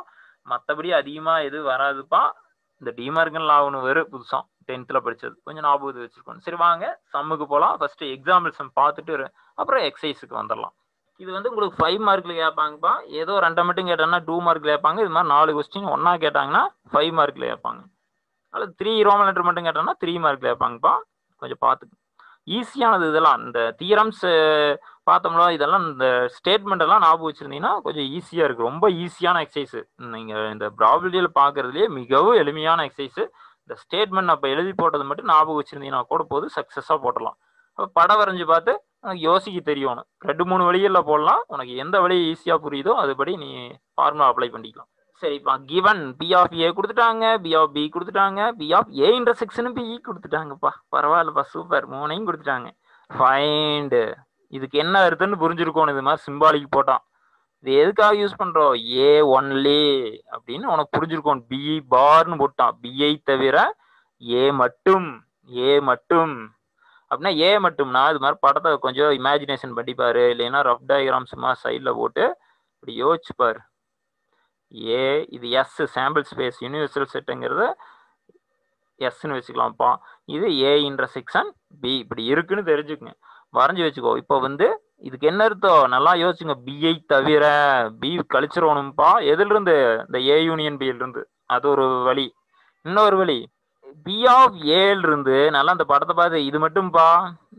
மற்றபடி அதிகமா எது வராதுப்பா. இந்த டிமார்கன் லா ஒன்று வரும் புதுசா டென்த்தில் படித்தது கொஞ்சம் ஞாபகத்தை வச்சுருக்கோம் சரி வாங்க சம்முக்கு போகலாம் ஃபர்ஸ்ட் எக்ஸாம்பிள் சம் பார்த்துட்டு அப்புறம் எக்ஸசைஸுக்கு வந்துடலாம் இது வந்து உங்களுக்கு ஃபைவ் மார்க்கில் கேட்பாங்கப்பா. ஏதோ ரெண்டை மட்டும் கேட்டாங்கன்னா டூ மார்க்கில் கேட்பாங்க. இது மாதிரி நாலு கொஸ்டின் ஒன்னா கேட்டாங்கன்னா ஃபைவ் மார்க்கில் கேட்பாங்க. அல்லது த்ரீ ரோமன் லெட்டர் மட்டும் கேட்டாங்கன்னா த்ரீ மார்க்கில் கேட்பாங்கப்பா. கொஞ்சம் பார்த்துக்கு. ஈஸியானது இதெல்லாம். இந்த தியரம்ஸ் பார்த்தோம்னா இதெல்லாம் இந்த ஸ்டேட்மெண்ட் எல்லாம் ஞாபகம் வச்சிருந்தீங்கன்னா கொஞ்சம் ஈஸியாக இருக்கு. ரொம்ப ஈஸியான எக்ஸசைஸ் நீங்கள் இந்த ப்ராபிலிட்டியில் பார்க்குறதுலேயே மிகவும் எளிமையான எக்ஸசைஸ் இந்த ஸ்டேட்மெண்ட் அப்போ எழுதி போட்டது மட்டும் ஞாபகம் வச்சிருந்தீங்கன்னா கூட போது சக்ஸஸாக போட்டலாம். அப்போ படம் வரைஞ்சி பார்த்து உனக்கு யோசிக்க தெரியணும் ரெண்டு மூணு வழிகளில் போடலாம். உனக்கு எந்த வழி ஈஸியாக புரியுதோ அதுபடி நீ ஃபார்முலா அப்ளை பண்ணிக்கலாம். சரிப்பா. கிவன் பி ஆஃப் ஏ கொடுத்துட்டாங்க. பி ஆஃப் பி கொடுத்துட்டாங்க. பி ஆஃப் ஏ இன்டர்செக்ஷனும் பி கொடுத்துட்டாங்கப்பா. பரவாயில்லப்பா. சூப்பர் மூணையும் கொடுத்துட்டாங்க. ஃபைண்டு இதுக்கு என்ன வருதுன்னு புரிஞ்சிருக்கோம். இது மாதிரி சிம்பாலிக் போட்டான். இது எதுக்காக யூஸ் பண்ணுறோம் ஏ ஒன்லி அப்படின்னு உனக்கு புரிஞ்சிருக்கோம். பி பார்னு போட்டான். பிஐ தவிர ஏ மட்டும். ஏ மட்டும். அப்படின்னா ஏ மட்டும்னா இது மாதிரி படத்தை கொஞ்சம் இமேஜினேஷன் பண்ணிப்பாரு இல்லைன்னா ரஃப் டயக்ராம் சும்மா சைடில் போட்டு இப்படி யோசிச்சுப்பாரு ஏ இது எஸ் சாம்பிள் ஸ்பேஸ் யூனிவர்சல் செட்டுங்கிறது எஸ்ன்னு வச்சுக்கலாம்ப்பா. இது ஏ இன்டர்செக்ஷன் பி இப்படி இருக்குன்னு தெரிஞ்சுக்குங்க. வரைஞ்சி வச்சுக்கோ. இப்போ வந்து இதுக்கு என்ன அர்த்தம்? நல்லா யோசிச்சுங்க. பிஐ தவிர பி கழிச்சிடணும்ப்பா எதுலேருந்து? இந்த ஏ யூனியன் பியிலிருந்து அது ஒரு வழி. இன்னொரு வழி. பி ஆஃப் ஏல இருந்து நல்லா அந்த படத்தை பார்த்து இது மட்டும்ப்பா.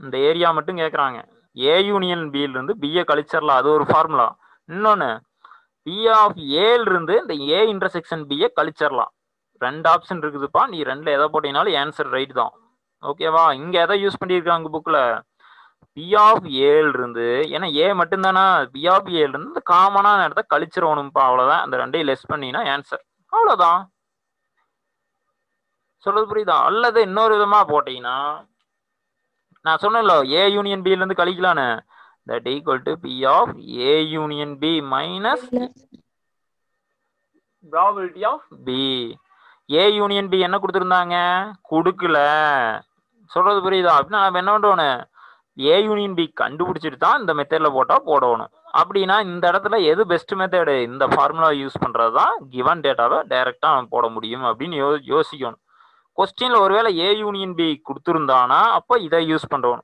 இந்த ஏரியா மட்டும் கேட்குறாங்க ஏ யூனியன் பியிலிருந்து பிஏ கழிச்சிடலாம் அது ஒரு ஃபார்முலா இன்னொன்று பி ஆஃப் ஏல இருந்து இந்த ஏ இன்டர்செக்ஷன் பிஏ கழிச்சிடலாம். ரெண்டு ஆப்ஷன் இருக்குதுப்பா. நீ ரெண்டுல எதை போட்டீங்கனாலும் ஆன்சர் ரைட் தான். ஓகேவா இங்க எதை யூஸ் பண்ணியிருக்காங்க புக்கில் பி ஆஃப் ஏல இருந்து ஏன்னா ஏ மட்டும்தானா? பி ஆஃப் ஏல இருந்து இந்த காமனான இடத்த கழிச்சிடணும்ப்பா அவ்வளோதான் அந்த ரெண்டையும் லெஸ் பண்ணினா ஆன்சர் அவ்வளோதான் சொல்றது புரியுதா? அல்லது இன்னொரு விதமாக போட்டீங்கன்னா நான் சொன்னேன்ல ஏ யூனியன் பியிலேருந்து கழிக்கலான்னு. That equal to P of A union B minus probability of B A union B என்ன கொடுத்துருந்தாங்க? கொடுக்கல. சொல்றது புரியுதா? அப்படின்னா நம்ம என்ன பண்றோன்னு? ஏ யூனியன் பி கண்டுபிடிச்சிட்டு தான் இந்த மெத்தட்ல போட்டா போடணும். அப்படின்னா இந்த இடத்துல எது பெஸ்ட் மெத்தடு இந்த ஃபார்முலா யூஸ் பண்றது தான் கிவன் டேட்டாவை டைரக்டா போட முடியும் அப்படின்னு யோ யோசிக்கணும். கொஸ்டின்ல ஒருவேளை ஏ யூனியன் பி கொடுத்துருந்தானா? அப்போ இதை யூஸ் பண்றோம்.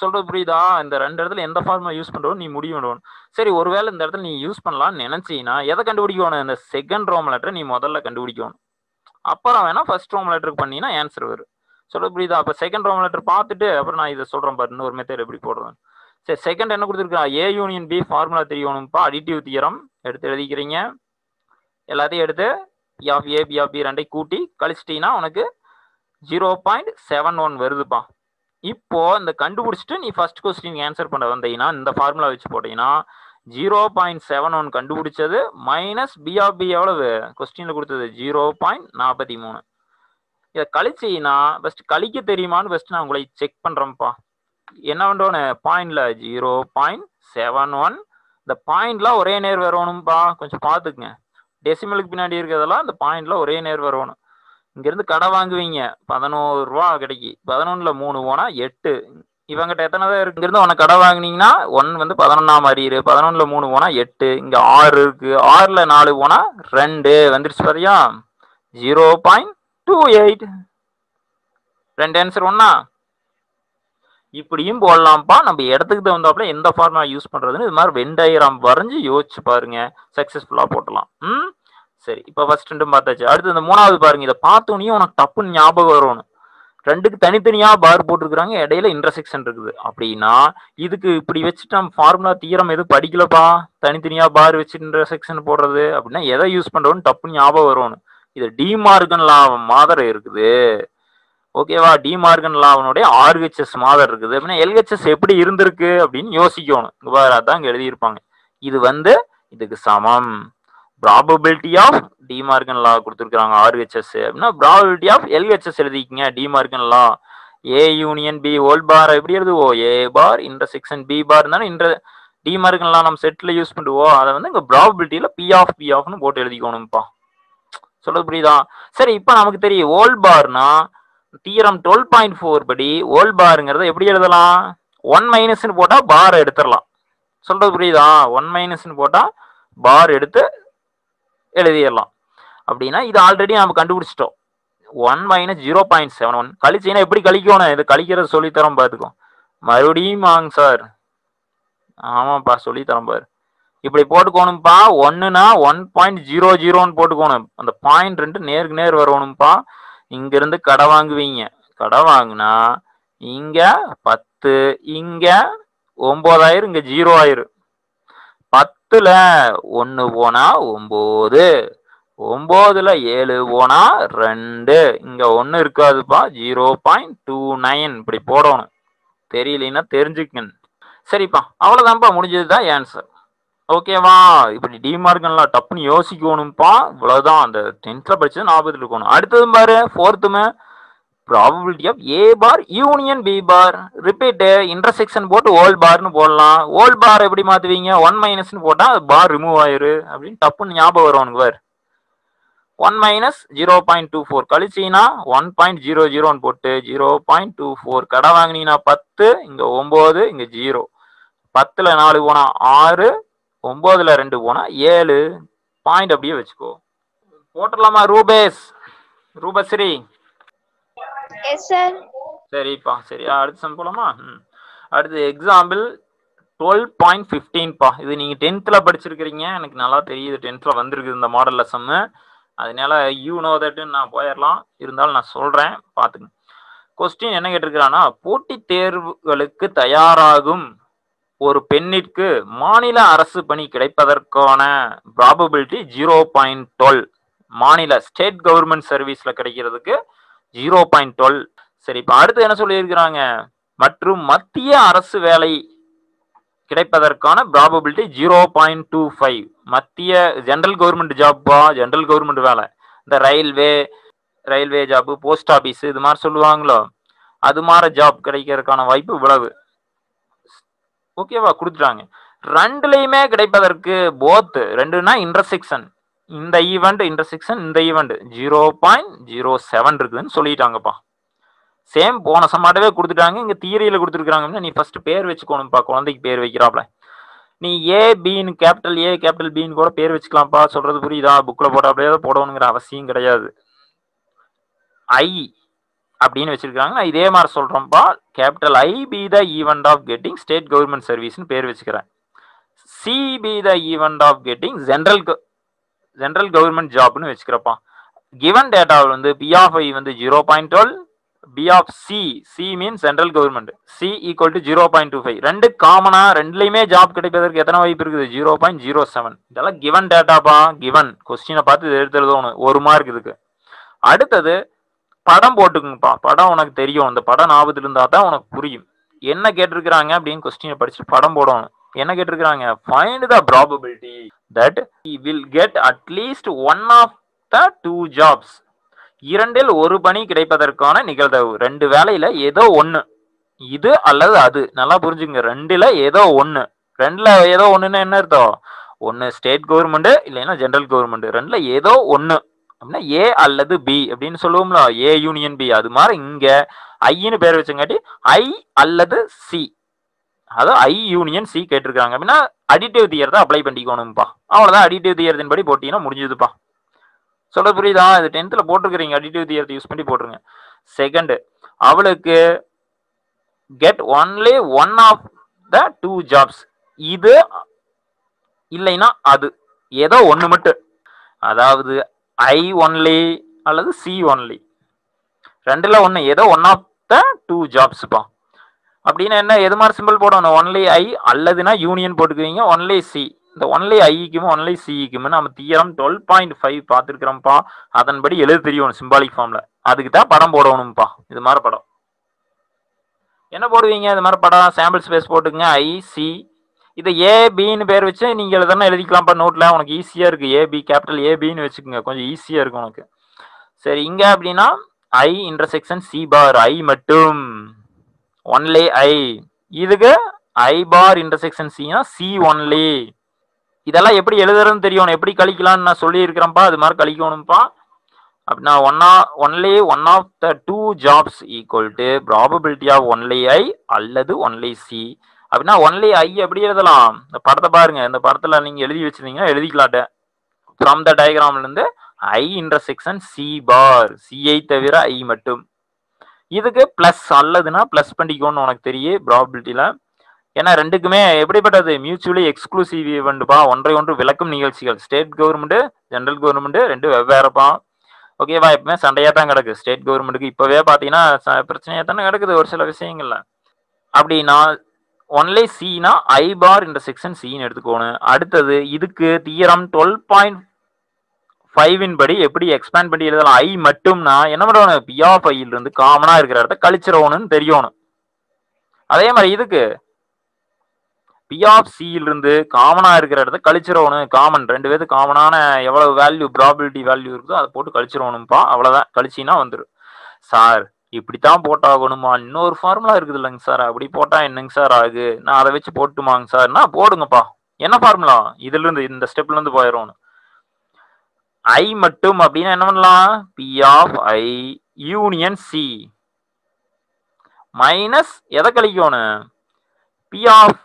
சொல்றது புரியுதா? இந்த ரெண்டு இடத்துல எந்த ஃபார்மா யூஸ் பண்றோம் நீ முடிவு பண்ணணும் சரி ஒருவேளை இந்த இடத்துல நீ யூஸ் பண்ணலாம்னு நினைச்சீங்கன்னா எதை கண்டுபிடிக்கணும்? இந்த செகண்ட் ரோம் லெட்டர் நீ முதல்ல கண்டுபிடிக்கணும். அப்புறம் வேணா ஃபர்ஸ்ட் ரோம் லெட்டருக்கு பண்ணீங்கன்னா ஆன்சர் வரும். சொல்றது புரியுதா? அப்போ செகண்ட் ரோம் லெட்டர் பார்த்துட்டு அப்புறம் நான் இதை சொல்றேன் பாரு இன்னொரு மெத்தட் எப்படி போடுறேன் சரி செகண்ட் என்ன கொடுத்துருக்கா? ஏ யூனியன் பி ஃபார்முலா தெரியணும்ப்பா. அடிட்டிவ் தியரம் எடுத்து எழுதிக்கிறீங்க. எல்லாத்தையும் எடுத்து P of A P of B ரெண்டையும் கூட்டி கழிச்சிட்டீங்கன்னா உனக்கு ஜீரோ பாயிண்ட் செவன் ஒன் வருதுப்பா. இப்போ இந்த கண்டுபிடிச்சிட்டு நீ ஃபர்ஸ்ட் கொஸ்டின் ஆன்சர் பண்ண வந்தீங்கன்னா இந்த ஃபார்முலா வச்சு போட்டீங்கன்னா ஜீரோ பாயிண்ட் செவன் ஒன் கண்டுபிடிச்சது மைனஸ் பி ஆஃப் பி எவ்வளவு? கொஸ்டின்ல கொடுத்தது ஜீரோ பாயிண்ட் நாற்பத்தி மூணு. இதை கழிச்சீங்கன்னா ஃபர்ஸ்ட் கழிக்க தெரியுமான்னு ஃபர்ஸ்ட் நான் உங்களை செக் பண்றேன்ப்பா. என்ன பண்றோன்னு? பாயிண்ட்ல ஜீரோ பாயிண்ட் செவன் ஒன் இந்த பாயிண்ட்லாம் ஒரே நேர் வரணும்ப்பா கொஞ்சம் பார்த்துக்குங்க. டெசிமலுக்கு பின்னாடி இருக்கிறதெல்லாம் இந்த பாயிண்ட்ல ஒரே நேர் வரணும். இங்கேருந்து கடை வாங்குவீங்க. பதினோரு ரூபா கிடைக்கி. பதினொன்னுல மூணு போனால் எட்டு. இவங்கிட்ட எத்தனை தான் இருக்கு? இங்கேருந்து உனக்கு கடை வாங்கினீங்கன்னா ஒன் வந்து பதினொன்றாம் மாறிடு பதினொன்றில் மூணு போனால் எட்டு. இங்கே ஆறு இருக்குது ஆறில் நாலு போனால் ரெண்டு. வந்துருச்சு பாத்தியா? ஜீரோ பாயிண்ட் டூ எயிட் ரெண்டு ஆன்சர் ஒன்னா இப்படியும் போடலாம்ப்பா. நம்ம இடத்துக்கு தகுந்தாப்புல எந்த ஃபார்முலா யூஸ் பண்ணுறதுன்னு இது மாதிரி வெண்டாயிரம் வரைஞ்சு யோசிச்சு பாருங்க. சக்ஸஸ்ஃபுல்லாக போட்டலாம். ம்? சரி இப்போ ஃபர்ஸ்ட் ரெண்டும் பார்த்தாச்சு. அடுத்து இந்த மூணாவது பாருங்க இதை பார்த்தோன்னே உனக்கு டப்புன்னு ஞாபகம் வரணும் ரெண்டுக்கு தனித்தனியாக பார் போட்டிருக்கிறாங்க இடையில இன்டர்செக்ஷன் இருக்குது. அப்படின்னா இதுக்கு இப்படி வச்சுட்டு நம்ம ஃபார்முலா தீரம் எதுவும் படிக்கலப்பா? தனித்தனியாக பார் வச்சு இன்டர்செக்ஷன் போடுறது. அப்படின்னா எதை யூஸ் பண்றோம்னு டப்புன்னு ஞாபகம் வரணும் இது டிமார்கன் லாபம் மாதிரி இருக்குது. ஓகேவா டிமார்கன் லாவனுடைய ஆர்ஹெச்எஸ் மாதிரி இருக்குது. அப்படின்னா எல்ஹெச்எஸ் எப்படி இருந்திருக்கு அப்படின்னு யோசிக்கணும். இங்கே பாரு அதான் இங்கே எழுதியிருப்பாங்க. இது வந்து இதுக்கு சமம். ப்ராபபிலிட்டி ஆஃப் டிமார்கன் லா கொடுத்துருக்காங்க ஆர்ஹெச்எஸ் அப்படின்னா probability of L H S எழுதிக்கிங்க. De Morgan law A union B whole bar எப்படி எழுதுவோ? ஏ பார் இன்டர்செக்ஷன் பி பார் இருந்தாலும் இன்டர் டிமார்கன் லா நம்ம செட்டில் யூஸ் பண்ணுவோம் அதை வந்து இங்கே ப்ராபபிலிட்டியில் பி ஆஃப் பி ஆஃப்னு போட்டு எழுதிக்கணும்ப்பா. சொல்றது புரியுதா? சரி இப்போ நமக்கு தெரியும் ஓல் பார்னா தீரம் டுவெல் பாயிண்ட் ஃபோர் படி ஓல் பாருங்கிறத எப்படி எழுதலாம்? ஒன் மைனஸ்னு போட்டால் பார் எடுத்துடலாம். சொல்றது புரியுதா? ஒன் மைனஸ்ன்னு போட்டால் பார் எடுத்து எழுதிடலாம். அப்படின்னா இது ஆல்ரெடி நம்ம கண்டுபிடிச்சிட்டோம். One minus zero point seven one கழிச்சிங்கன்னா எப்படி கழிக்கணும்? இது கழிக்கிறத சொல்லித்தரோம் பார்த்துக்கோ மறுபடியும் வாங்க சார் ஆமாப்பா சொல்லித்தரோம் பாரு. இப்படி போட்டுக்கோணும்ப்பா ஒன்றுனா ஒன் பாயிண்ட் ஜீரோ ஜீரோன்னு போட்டுக்கோணும். அந்த பாயிண்ட் ரெண்டு நேருக்கு நேர் வரணும்ப்பா இங்கேருந்து கடை வாங்குவீங்க. கடை வாங்கினா இங்கே பத்து இங்கே ஒம்பதாயிரம் இங்கே ஜீரோ ஆயிரும். பத்துல ஒன்று போனா ஒம்பது ஒம்போதுல ஏழு போனா ரெண்டு. இங்க ஒன்று இருக்காதுப்பா ஜீரோ பாயிண்ட் டூ நைன் இப்படி போடணும். தெரியலன்னா தெரிஞ்சுக்கணும். சரிப்பா அவ்வளோதான்ப்பா முடிஞ்சது தான் ஆன்சர் ஓகேவா இப்படி டிமார்கன்லாம் டப்புன்னு யோசிக்கணும்ப்பா. இவ்வளவுதான் அந்த டென்த்ல படிச்சது ஞாபகத்தில் இருக்கணும். அடுத்ததும் பாரு ஃபோர்த்துமே probability of A bar union B bar repeat intersection போட்டு ஓல் பார்னு போடலாம். ஓல் பார் எப்படி மாற்றுவீங்க ஒன் மைனஸ்னு போட்டால் அது பார் ரிமூவ் ஆயிரு. அப்படின்னு தப்புன்னு ஞாபகம் வரும் உனக்கு பார். One minus zero point two four கழிச்சிங்கன்னா one point zero ஜீரோன்னு போட்டு ஜீரோ பாயிண்ட் டூ ஃபோர் கடை வாங்கினீங்கன்னா பத்து இங்கே ஒம்பது இங்கே ஜீரோ பத்தில் நாலு போனால் ஆறு ஒம்போதில் ரெண்டு போனால் ஏழு. பாயிண்ட் அப்படியே வச்சுக்கோ. போட்டுடலாமா? ரூபேஸ் ரூபஸ்ரீ. எஸ் சார் சரிப்பா சரி. அடுத்த சம் போலாமா? அடுத்து எக்ஸாம்பிள் டுவெல் பாயிண்ட் ஃபிஃப்டீன்ப்பா இது நீங்கள் டென்த்தில் படிச்சிருக்கிறீங்க. எனக்கு நல்லா தெரியுது. டென்த்தில் வந்திருக்குது இந்த மாடலில் சம்மு அதனால யூ நோ தட்டுன்னு நான் போயிடலாம் இருந்தாலும் நான் சொல்கிறேன் பார்த்துங்க கொஸ்டின் என்ன கேட்டிருக்கிறான்னா போட்டித் தேர்வுகளுக்கு தயாராகும் ஒரு பெண்ணிற்கு மாநில அரசு பணி கிடைப்பதற்கான ப்ராபபிலிட்டி ஜீரோ பாயிண்ட் டுவெல் மாநில ஸ்டேட் கவர்மெண்ட் சர்வீஸில் கிடைக்கிறதுக்கு ஜீரோ பாயிண்ட் டுவெல். சரி இப்போ அடுத்து என்ன சொல்லியிருக்கிறாங்க? மற்றும் மத்திய அரசு வேலை கிடைப்பதற்கான probability zero point two five. மத்திய ஜென்ரல் கவர்மெண்ட் ஜாப்பா ஜென்ரல் கவர்மெண்ட் வேலை. இந்த railway railway job post office இது மாதிரி சொல்லுவாங்களோ? அது மாதிரி ஜாப் கிடைக்கிறதுக்கான வாய்ப்பு இவ்வளவு. ஓகேவா கொடுத்துட்டாங்க. ரெண்டுலேயுமே கிடைப்பதற்கு போத் ரெண்டுனா இன்டர்செக்ஷன் இந்த ஈவெண்ட் இன்டர்செக்ஷன் இந்த event zero point zero seven இருக்குதுன்னு சொல்லிட்டாங்கப்பா. சேம் போன சமாட்டவே கொடுத்துட்டாங்க. இங்கே தியரியில் கொடுத்துருக்காங்க நீ ஃபர்ஸ்ட் பேர் வச்சுக்கோணும்ப்பா. குழந்தைக்கு பேர் வைக்கிறாப்ல. நீ ஏ பின்னு கேபிட்டல் ஏ கேபிட்டல் பின்னு கூட பேர் வச்சுக்கலாம்ப்பா. சொல்றது புரியுதா? புக்கில் போட அப்படியே போடணுங்கிற அவசியம் கிடையாது. ஐ அப்படின்னு வச்சிருக்காங்க நான் இதே மாதிரி சொல்கிறோம்ப்பா capital I be the event of getting state government சர்வீஸ்னு பேர் வச்சுக்கிறேன். C be the event of getting general general government ஜாப்னு வச்சுக்கிறப்பா. கிவன் டேட்டாவில் வந்து பி ஆஃப் ஐ வந்து zero point twelve P of C C mean central government C equal to zero point two five ரெண்டு காமனா ரெண்டுலையுமே job கிடைப்பதற்கு எத்தனை வாய்ப்பு இருக்குது? ஜீரோ பாயிண்ட் ஜீரோ செவன் இதெல்லாம் கிவன் டேட்டாப்பா கிவன் கொஸ்டினை பார்த்து இது எடுத்து ஒரு மார்க் இதுக்கு. அடுத்தது படம் போட்டுக்குங்கப்பா. படம் உனக்கு தெரியும். அந்த படம் ஞாபகத்தில் இருந்தால் தான் உனக்கு புரியும். என்ன கேட்டிருக்கிறாங்க அப்படின்னு கொஸ்டினை படிச்சு படம் போடணும். என்ன கேட்டிருக்கிறாங்க? Find the probability that will get at least one of the two jobs இரண்டில் ஒரு பணி கிடைப்பதற்கான நிகழ்தகவு. ரெண்டு வேலையில ஏதோ ஒன்று இது அல்லது அது. நல்லா புரிஞ்சுங்க. ரெண்டுல ஏதோ ஒன்று ரெண்டுல ஏதோ ஒன்றுன்னு என்ன அர்த்தம்? ஒன்று ஸ்டேட் கவர்மெண்ட் இல்லைன்னா ஜென்ரல் கவர்மெண்ட் ரெண்டுல ஏதோ ஒன்று அப்படின்னா ஏ அல்லது பி அப்படின்னு சொல்லுவோம்ல. ஏ யூனியன் பி அது மாதிரி இங்க ஐன்னு பேர் வச்சங்காட்டி ஐ அல்லது சி அதாவது ஐ யூனியன் சி கேட்டிருக்காங்க. அப்படின்னா அடிட்டிவ் தியர் தான் அப்ளை பண்ணிக்கணும்ப்பா அவ்வளோதான் அடிட்டிவ் தியர்தின் படி போட்டிங்கன்னா முடிஞ்சதுப்பா. சொல்ல புரியுதா? இது டென்த்தில் போட்டிருக்கிறீங்க. அடிட்டிவ் தியரத்தை யூஸ் பண்ணி போட்டுருங்க. செகண்டு அவளுக்கு get only one of the two jobs இது இல்லைன்னா அது. ஏதோ ஒன்று மட்டும். அதாவது ஐ ஒன்லி அல்லது சி ஒன்லி ரெண்டில் ஒன்று ஏதோ ஒன் ஆஃப் த டூ ஜாப்ஸ்ப்பா அப்படின்னா என்ன? எது மாதிரி சிம்பிள் போடணும்? ஒன்லி ஐ அல்லதுனா யூனியன் போட்டுக்குவீங்க. ஒன்லி சி இந்த ஒன்லி ஐக்கும் ஒன்லி சிக்கும் நம்ம தீரம் டுவெல் பாயிண்ட் ஃபைவ் பார்த்துருக்குறோம்ப்பா. அதன்படி எழுத தெரியணும் சிம்பாலிக் ஃபார்ம்ல அதுக்கு தான் படம் போடணும்ப்பா. இது மாதிரி படம். என்ன போடுவீங்க? இது மாதிரி படம். சாம்பிள் ஸ்பேஸ் போட்டுங்க ஐ சி ஏ பின்னு பேர் வச்சு நீங்கள் எழுதுனா எழுதிக்கலாம்ப்பா நோட்டில் உனக்கு ஈஸியாக இருக்குது ஏபி கேபிட்டல் ஏபின்னு வச்சுக்கோங்க. கொஞ்சம் ஈஸியாக இருக்கும் உனக்கு. சரி இங்கே அப்படின்னா ஐ இன்டர்செக்ஷன் சி பார் ஐ மட்டும். ஒன்லி ஐ இதுக்கு ஐ பார் இன்டர்செக்ஷன் சினா சி ஒன்லி இதெல்லாம் எப்படி எழுதுறதுன்னு தெரியணும். எப்படி கழிக்கலாம்னு நான் சொல்லியிருக்கிறேன்ப்பா. அது மாதிரி கழிக்கணும்ப்பா. அப்படின்னா one ah only one of the two jobs equal to probability of only I அல்லது ஒன்லி சி அப்படின்னா ஒன்லி ஐ எப்படி எழுதலாம்? இந்த படத்தை பாருங்க. இந்த படத்துல நீங்க எழுதி வச்சிருந்தீங்கன்னா எழுதிக்கலாட்ட ஃப்ரம் த டயக்ராம்ல இருந்து I intersection C bar C I தவிர ஐ மட்டும். இதுக்கு ப்ளஸ் அல்லதுன்னா ப்ளஸ் பண்ணிக்கோன்னு உனக்கு தெரியும் ப்ராபிலிட்டியில் ஏன்னா ரெண்டுக்குமே எப்படிப்பட்டது? மியூச்சுவலி எக்ஸ்க்ளூசிவ் ஈவெண்ட்பா ஒன்றை ஒன்று விளக்கும் நிகழ்ச்சிகள். ஸ்டேட் கவர்மெண்ட் ஜென்ரல் கவர்மெண்ட் ரெண்டு வெவ்வேறுப்பா ஓகேவா எப்பவுமே சண்டையாக தான் கிடக்கு ஸ்டேட் கவர்மெண்ட்டுக்கு இப்போவே பார்த்தீங்கன்னா பிரச்சனையாக தானே கிடக்குது ஒரு சில விஷயங்கள்ல. அப்படின்னா ஒன்லி சீனா ஐ பார் இந்த செக்ஷன் சின்னு எடுத்துக்கோணும் அடுத்தது இதுக்கு தீரம் டுவெல் பாயிண்ட் ஃபைவின் படி எப்படி எக்ஸ்பேண்ட் பண்ணி எழுதலாம்? ஐ மட்டும்னா என்ன பண்ணணும் பி ஆஃப் ஐயில் இருந்து காமனாக இருக்கிற இடத்த கழிச்சிடணும்னு தெரியணும் அதே மாதிரி இதுக்கு பி ஆஃப் சியில இருந்து காமனாக இருக்கிற இடத்த கழிச்சிடணும். காமன் ரெண்டு பேருக்கு காமனான எவ்வளவு வேல்யூ ப்ராபிலிட்டி வேல்யூ இருக்குதோ அதை போட்டு கழிச்சிடணும்ப்பா. அவ்வளோதான் கழிச்சின்னா வந்துடும் சார் இப்படித்தான் போட்டாகணுமா? இன்னொரு ஃபார்முலா இருக்குது இல்லைங்க சார் அப்படி போட்டால் என்னங்க சார் ஆகு? நான் அதை வச்சு போட்டுமாங்க சார்னா போடுங்கப்பா. என்ன ஃபார்முலா இதுல இருந்து இந்த ஸ்டெப்ல இருந்து ஐ மட்டும் அப்படின்னா என்ன பண்ணலாம்? P of I union C minus எதை கழிக்கணும்? பி ஆஃப்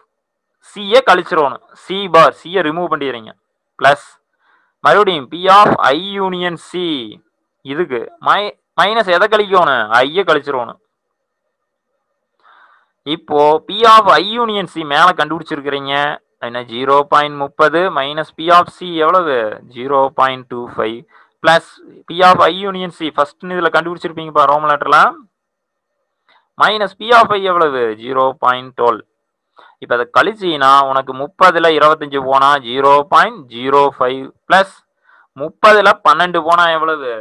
சியை கழிச்சிடணும். சி பார் சியை ரிமூவ் பண்ணிடுறீங்க. ப்ளஸ் மறுபடியும் P of I union C இதுக்கு மை மைனஸ் எதை கழிக்கணும்? ஐயை கழிச்சிடணும். இப்போ P of I union C மேலே கண்டுபிடிச்சிருக்கிறீங்க. என்ன ஜீரோ பாயிண்ட் முப்பது மைனஸ் பி ஆஃப் சி எவ்வளவு? Zero point two five plus P of I union C first இதில் கண்டுபிடிச்சிருப்பீங்கப்பா ரோம் லெட்டரில் மைனஸ் பி ஆஃப் ஐ எவ்வளவு? ஜீரோ பாயிண்ட் டுவெல் இப்போ அதை கழிச்சின்னா உனக்கு முப்பதில் இருபத்தஞ்சி போனால் zero point zero five plus முப்பதில் பன்னெண்டு போனா எவ்வளவு?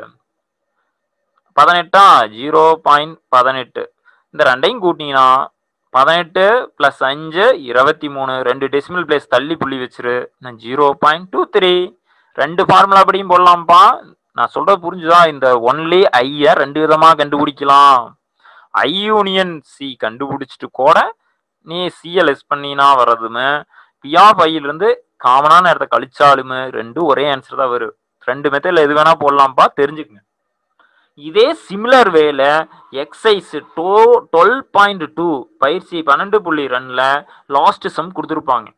பதினெட்டா? ஜீரோ பாயிண்ட் பதினெட்டு. இந்த ரெண்டையும் கூட்டிங்கன்னா பதினெட்டு பிளஸ் அஞ்சு இருபத்தி மூணு ரெண்டு டெசிமல் பிளேஸ் தள்ளி புள்ளி வச்சிரு. நான் ஜீரோ பாயிண்ட் டூ த்ரீ ரெண்டு ஃபார்முலா அப்படியும் போடலாம்ப்பா. நான் சொல்றது புரிஞ்சுதா? இந்த ஒன்லி ஐய ரெண்டு விதமா கண்டுபிடிக்கலாம். ஐ யூனியன் சி கண்டுபிடிச்சிட்டு கூட நீ சிஎல்எஸ் பண்ணினா வர்றதுமே. பி ஆஃப் இருந்து காமனான இடத்த கழிச்சாலுமே ரெண்டும் ஒரே ஆன்சர் தான் வரும். ரெண்டு மெத்தடில் எது வேணா போடலாம்ப்பா. தெரிஞ்சுக்கங்க. இதே சிமிலர் வேல எக்ஸைஸ் டோ டுவெல் பாயிண்ட் டூ பயிற்சி பன்னெண்டு புள்ளி ரன்ல லாஸ்ட் சம் கொடுத்துருப்பாங்க.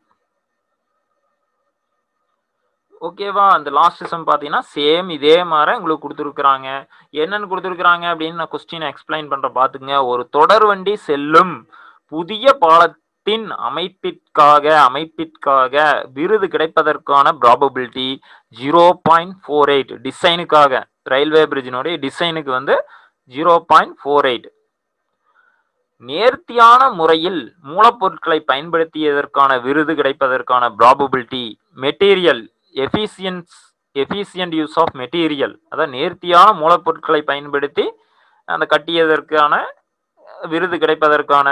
ஓகேவா அந்த லாஸ்ட் சம் பார்த்தீங்கன்னா சேம் இதே மாதிரி உங்களுக்கு கொடுத்துருக்குறாங்க. என்னென்னு கொடுத்துருக்குறாங்க அப்படின்னு நான் கொஸ்டின் எக்ஸ்பிளைன் பண்ணுற பார்த்துங்க ஒரு தொடர் வண்டி செல்லும் புதிய பாலத்தின் அமைப்பிற்காக அமைப்பிற்காக விருது கிடைப்பதற்கான probability zero point four eight டிசைனுக்காக railway பிரிட்ஜினுடைய டிசைனுக்கு வந்து ஜீரோ பாயிண்ட் ஃபோர் எயிட் நேர்த்தியான முறையில் மூலப்பொருட்களை பயன்படுத்தியதற்கான விருது கிடைப்பதற்கான probability material efficiency efficient use of material அதாவது நேர்த்தியான மூலப்பொருட்களை பயன்படுத்தி அந்த கட்டியதற்கான விருது கிடைப்பதற்கான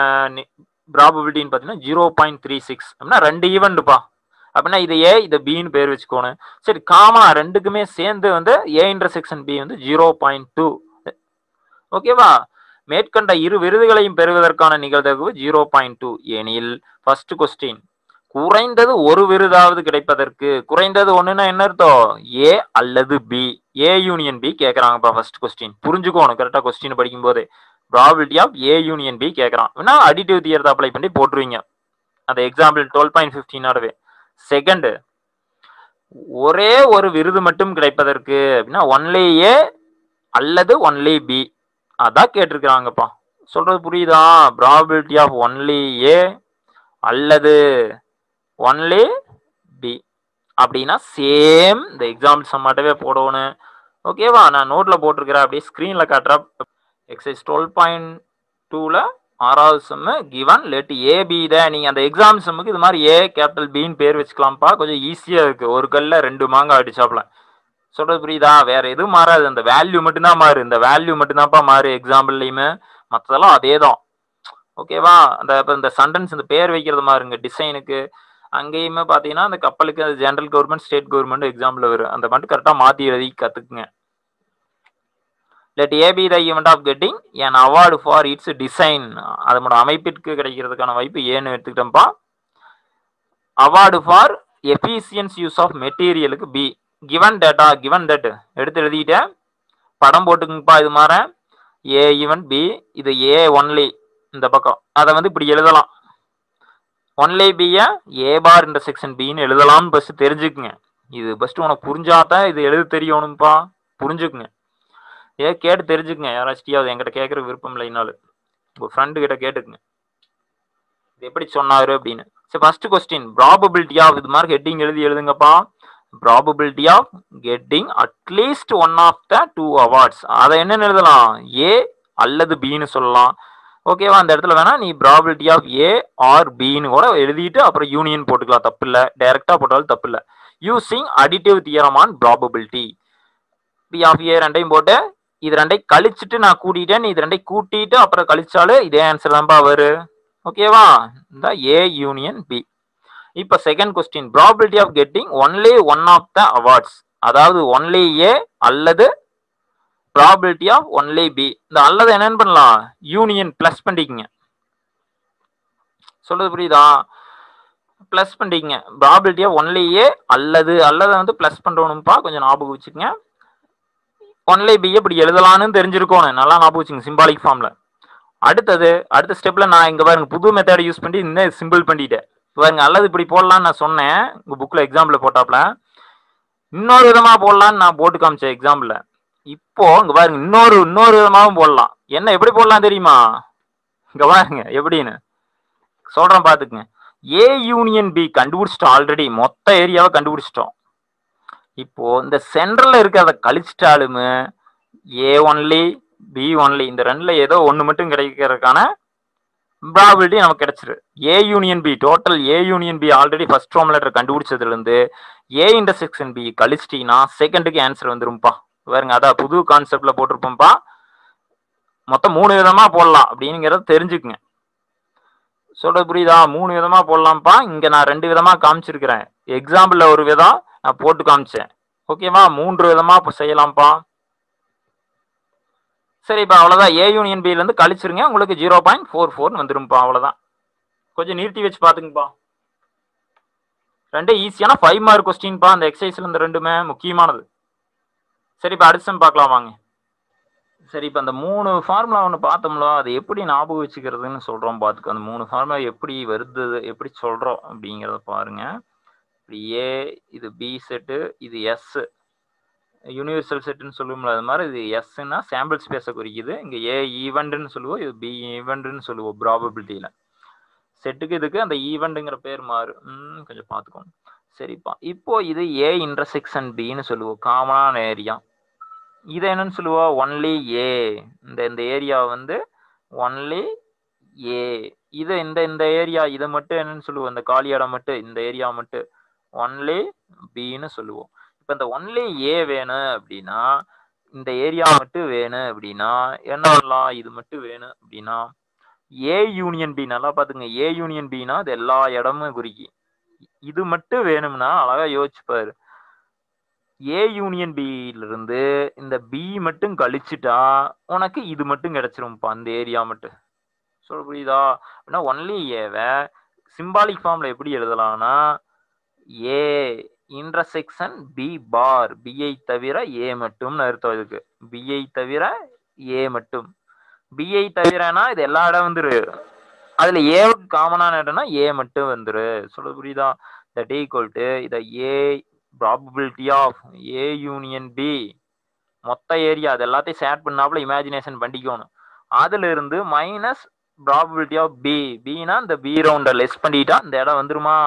ப்ராபபிலிட்டின்னு பார்த்தீங்கன்னா ஜீரோ பாயிண்ட் த்ரீ சிக்ஸ் அப்படின்னா ரெண்டு ஈவெண்ட்டுப்பா அப்படின்னா இது ஏ இது பின்னு பேர் வச்சுக்கோணும் சரி காமா ரெண்டுக்குமே சேர்ந்து வந்து ஏ இன்டர்செக்ஷன் பி வந்து ஜீரோ பாயிண்ட் டூ ஓகேவா மேற்கண்ட இரு விருதுகளையும் பெறுவதற்கான நிகழ்தகவு ஜீரோ பாயிண்ட் டூ எனில் ஃபர்ஸ்ட் கொஸ்டின் குறைந்தது ஒரு விருதாவது கிடைப்பதற்கு குறைந்தது ஒண்ணுன்னா என்ன அர்த்தம்? ஏ அல்லது பி ஏ யூனியன் பி கேட்கறாங்கப்பா ஃபர்ஸ்ட் கொஸ்டின் புரிஞ்சுக்கோணும் கரெக்டா கொஸ்டின் படிக்கும் போது probability of A union B கேட்கறான் அப்படின்னா அடிட்டிவ் தியரத்தை அப்ளை பண்ணி போட்டுருவீங்க. அந்த எக்ஸாம்பிள் டுவெல் பாயிண்ட் ஃபிஃப்டீனோடவே செகண்ட் ஒரே ஒரு விருது மட்டும் கிடைப்பதற்கு அப்படின்னா ஒன்லி ஏ அல்லது ஒன்லி பி அதான் கேட்டிருக்கிறாங்கப்பா. சொல்றது புரியுதா? ப்ராபிலிட்டி ஆஃப் ஒன்லி ஏ அல்லது ஒன்லி பி அப்படின்னா சேம் இந்த எக்ஸாம்பிள் சம்மாட்டவே போடணும். ஓகேவா நான் நோட்டில் போட்டிருக்கிறேன். அப்படியே ஸ்க்ரீனில் காட்டுறேன். எக்ஸைஸ் டுவெல் பாயிண்ட் டூவில் ஆறாவது sum given let A B the நீங்கள் அந்த எக்ஸாம் செம்முக்கு இது மாதிரி ஏ கேபிட்டல் பின்னு பேர் வச்சுக்கலாம்ப்பா. கொஞ்சம் ஈஸியாக இருக்குது ஒரு கல்ல ரெண்டு மாங்காய் அடிச்சாப்ல சொல்கிறது புரியுதா? வேறு எதுவும் மாறாது. அந்த வேல்யூ மட்டும்தான் மாறு. இந்த வேல்யூ மட்டும்தான்ப்பா மாறு எக்ஸாம்பிள்லையுமே மற்றதெல்லாம் அதே தான் ஓகேவா அந்த இப்போ இந்த சண்டன்ஸ் இந்த பேர் வைக்கிறது மாறுங்க டிசைனுக்கு அங்கேயுமே பார்த்தீங்கன்னா அந்த கப்பலுக்கு அது general government state government example வரும். அந்த மட்டும் கரெக்டாக மாற்றி எழுதி கற்றுக்குங்க let A B the event of getting an award for its design அதனோட அமைப்பிற்கு கிடைக்கிறதுக்கான வாய்ப்பு ஏன்னு எடுத்துக்கிட்டோம்ப்பா. Award for efficiency use of மெட்டீரியலுக்கு B given data given that எடுத்து எழுதிக்கிட்டேன் படம் போட்டுக்குங்கப்பா இது மாற. ஏ ஈவன் பி இது ஏ ஒன்லி இந்த பக்கம். அதை வந்து இப்படி எழுதலாம். ஒன்லி பியை ஏ பார் இன்டர்செக்ஷன் செக்ஷன் பின்னு எழுதலாம்னு ஃபஸ்ட்டு தெரிஞ்சுக்குங்க. இது ஃபஸ்ட்டு உனக்கு புரிஞ்சாதான் இது எழுத தெரியணும்ப்பா புரிஞ்சுக்குங்க. ஏ கேட்டு தெரிஞ்சுக்கங்க. யாராச்சும் என்கிட்ட கேட்குற விருப்பம் இல்லைனாலும் உங்கள் ஃப்ரெண்டு கிட்ட கேட்டுக்குங்க. இது எப்படி சொன்னாரு அப்படின்னு. சரி ஃபர்ஸ்ட் கொஸ்டின் ப்ராபபிலிட்டி ஆஃப் இது மாதிரி ஹெட்டிங் எழுதி எழுதுங்கப்பா. Probability of getting at least one of the two awards அதை என்னன்னு எழுதலாம்? ஏ அல்லது பின்னு சொல்லலாம். ஓகேவா அந்த இடத்துல வேணா நீ ப்ராபிலிட்டி ஆஃப் ஏ ஆர் பின்னு கூட எழுதிட்டு அப்புறம் யூனியன் போட்டுக்கலாம். தப்பு இல்லை டைரக்டா போட்டாலும் தப்பு இல்லை using additive theorem on probability P of A ரெண்டையும் போட்டு இது ரெண்டையும் கழிச்சுட்டு நான் கூட்டிட்டேன். நீ இது ரெண்டையும் கூட்டிட்டு அப்புறம் கழிச்சாலும் இதே ஆன்சர் தான்ப்பா வரும் ஓகேவா இந்த ஏ யூனியன் பி இப்போ second question probability of getting only one of the awards அதாவது ஒன்லி ஏ அல்லது ப்ராபிலிட்டி ஆஃப் ஒன்லி பி இந்த அல்லது என்னன்னு பண்ணலாம். யூனியன் ப்ளஸ் பண்ணிக்கிங்க. சொல்றது புரியுதா? ப்ளஸ் பண்ணிக்கிங்க. ப்ராபிலிட்டி ஆஃப் ஒன்லி ஏ அல்லது அல்லது வந்து ப்ளஸ் பண்ணுறோனுப்பா கொஞ்சம் ஞாபகம் வச்சுக்கோங்க. ஒன்லை பி இப்படி எழுதலான்னு தெரிஞ்சிருக்கணும் நல்லா ஞாபகம் வச்சுங்க சிம்பாலிக் ஃபார்மில் அடுத்தது அடுத்த ஸ்டெப்பில் நான் இங்கே பாருங்க புது மெத்தடை யூஸ் பண்ணி இந்த சிம்பிள் பண்ணிட்டேன். பாருங்க அல்லது இப்படி போடலான்னு நான் சொன்னேன். உங்கள் புக்கில் எக்ஸாம்பிள் போட்டாப்ல இன்னொரு விதமாக போடலான்னு நான் போட்டு காமிச்சேன் எக்ஸாம்பிளில் இப்போ இங்கே பாருங்க இன்னொரு இன்னொரு விதமாகவும் போடலாம். என்ன எப்படி போடலாம் தெரியுமா? இங்கே பாருங்க எப்படின்னு. சொல்கிறேன் பார்த்துக்குங்க ஏ யூனியன் பி கண்டுபிடிச்சிட்டோம் ஆல்ரெடி மொத்த ஏரியாவை கண்டுபிடிச்சிட்டோம். இப்போ இந்த சென்டர்ல இருக்கிறத கழிச்சிட்டாலுமே ஏ ஒன்லி பி ஒன்லி இந்த ரெண்டுல ஏதோ ஒன்று மட்டும் கிடைக்கிறதுக்கான ப்ராபிலிட்டி நமக்கு கிடைச்சிரு. A union B total A union B already first Rome letter கண்டுபிடிச்சதுலேருந்து ஏ இன்டர்செக்ஷன் பி கழிச்சிட்டீங்கன்னா செகண்டுக்கு ஆன்சர் வந்துரும்ப்பா பாருங்க அதான் புது கான்செப்டில் போட்டிருப்போம்ப்பா மொத்தம் மூணு விதமாக போடலாம் அப்படிங்கிறத தெரிஞ்சுக்குங்க. சொல்கிறது புரியுதா? மூணு விதமாக போடலாம்ப்பா. இங்கே நான் ரெண்டு விதமாக காமிச்சிருக்கிறேன். எக்ஸாம்பிளில் ஒரு விதம் நான் போட்டு காமிச்சேன். ஓகேவா? மூன்று விதமா இப்போ செய்யலாம்ப்பா. சரி இப்போ அவ்வளோதான் ஏ யூனியன் பில இருந்து கழிச்சிருங்க. உங்களுக்கு ஜீரோ பாயிண்ட் ஃபோர் ஃபோர்னு வந்துரும்ப்பா அவ்வளோதான் கொஞ்சம் நிறுத்தி வச்சு பார்த்துங்கப்பா ரெண்டே ஈஸியான ஃபைவ் மார்க் கொஸ்டின்ப்பா அந்த எக்ஸசைஸ்ல இந்த ரெண்டுமே முக்கியமானது. சரி இப்போ அடுத்த பார்க்கலாம் வாங்க. சரி இப்போ அந்த மூணு ஃபார்முலா ஒன்று பார்த்தோம்ல அது எப்படி ஞாபகம் வச்சுக்கிறதுன்னு சொல்கிறோம் பார்த்துக்கோ அந்த மூணு ஃபார்முலா எப்படி வருது எப்படி சொல்கிறோம் அப்படிங்கிறத பாருங்கள் இப்படி ஏ இது பி செட்டு இது எஸ் யூனிவர்சல் செட்டுன்னு சொல்லுவோம்ல அது மாதிரி இது எஸ்ன்னா சாம்பிள் ஸ்பேஸை குறிக்குது. இங்கே ஏ ஈவெண்ட்டுன்னு சொல்லுவோம் இது பி ஈவெண்ட்டுன்னு சொல்லுவோம் ப்ராபபிலிட்டியில் செட்டுக்கு இதுக்கு அந்த ஈவெண்ட்டுங்கிற பேர் மாறும் கொஞ்சம் பார்த்துக்கோங்க. சரிப்பா. இப்போ இது ஏ இன்டர்செக்ஷன் பின்னு சொல்லுவோம் காமனான ஏரியா இதை என்னன்னு சொல்லுவோம் ஒன்லி ஏ இந்த இந்த ஏரியா வந்து ஒன்லி ஏ இது இந்த இந்த ஏரியா இதை மட்டும் என்னன்னு சொல்லுவோம் இந்த காலி இடம் மட்டும் இந்த ஏரியா மட்டும். ஒன்லி பின்னு சொல்லுவோம். இப்போ இந்த ஒன்லி ஏ வேணும் அப்படின்னா இந்த ஏரியா மட்டும் வேணும் அப்படின்னா என்ன பண்ணலாம் இது மட்டும் வேணும் அப்படின்னா ஏ யூனியன் பி நல்லா பார்த்துங்க. ஏ யூனியன் பினா அது எல்லா இடமும் குறிக்கி. இது மட்டும் வேணும்னா அழகா யோசிச்சுப்பாரு ஏ யூனியன் பில இருந்து இந்த பி மட்டும் கழிச்சுட்டா உனக்கு இது மட்டும் கிடைச்சிரும்ப்பா அந்த ஏரியா மட்டும். சொல்ல புரியுதா? அப்படின்னா ஒன்லி ஏவை சிம்பாலிக் ஃபார்ம்ல எப்படி எழுதலாம்னா ஏ இன்டர்செக்ஷன் பி பார் பிஐ தவிர ஏ மட்டும்னு அர்த்தம் இதுக்கு பிஐ தவிர ஏ மட்டும். பிஐ தவிரனா இது எல்லா இடம் வந்துரு. அதுல ஏவுக்கு காமனான இடம்னா ஏ மட்டும் வந்துரு. சொல்ல புரியுதா? தட் ஈக்குவல் டு இதை A probability of A union B மொத்த ஏரியா அது எல்லாத்தையும் ஷேர் பண்ணாப்புல இமேஜினேஷன் பண்ணிக்கணும். அதுல இருந்து மைனஸ் ப்ராபபிலிட்டி ஆஃப் பி பினா இந்த பி ரவுண்டை லெஸ் பண்ணிட்டா இந்த இடம் வந்துருமா?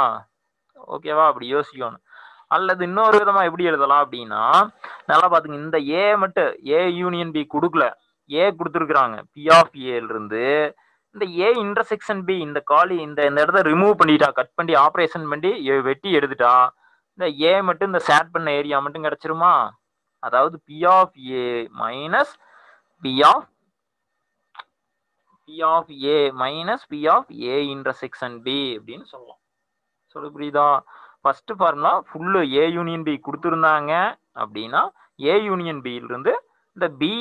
ஓகேவா அப்படி யோசிக்கணும். அல்லது இன்னொரு விதமா எப்படி எழுதலாம் அப்படின்னா நல்லா பாத்துங்க இந்த ஏ மட்டும் ஏ யூனியன் பி கொடுக்கல. ஏ கொடுத்துருக்குறாங்க. பி ஆஃப் ஏல இருந்து இந்த ஏ இன்டர்செக்ஷன் பி இந்த காலி இந்த இந்த இடத்த ரிமூவ் பண்ணிட்டா கட் பண்ணி ஆப்ரேஷன் பண்ணி வெட்டி எடுத்துட்டா இந்த ஏ மட்டும் இந்த சேட் பண்ண ஏரியா மட்டும் கிடைச்சிருமா? அதாவது P of A minus P of B of A minus P of A intersection B அப்படின்னு சொல்லலாம். சொல்லு புரியுதா first formula full A union B கொடுத்துருந்தாங்க அப்படின்னா ஏ யூனியன் பியிலிருந்து இந்த B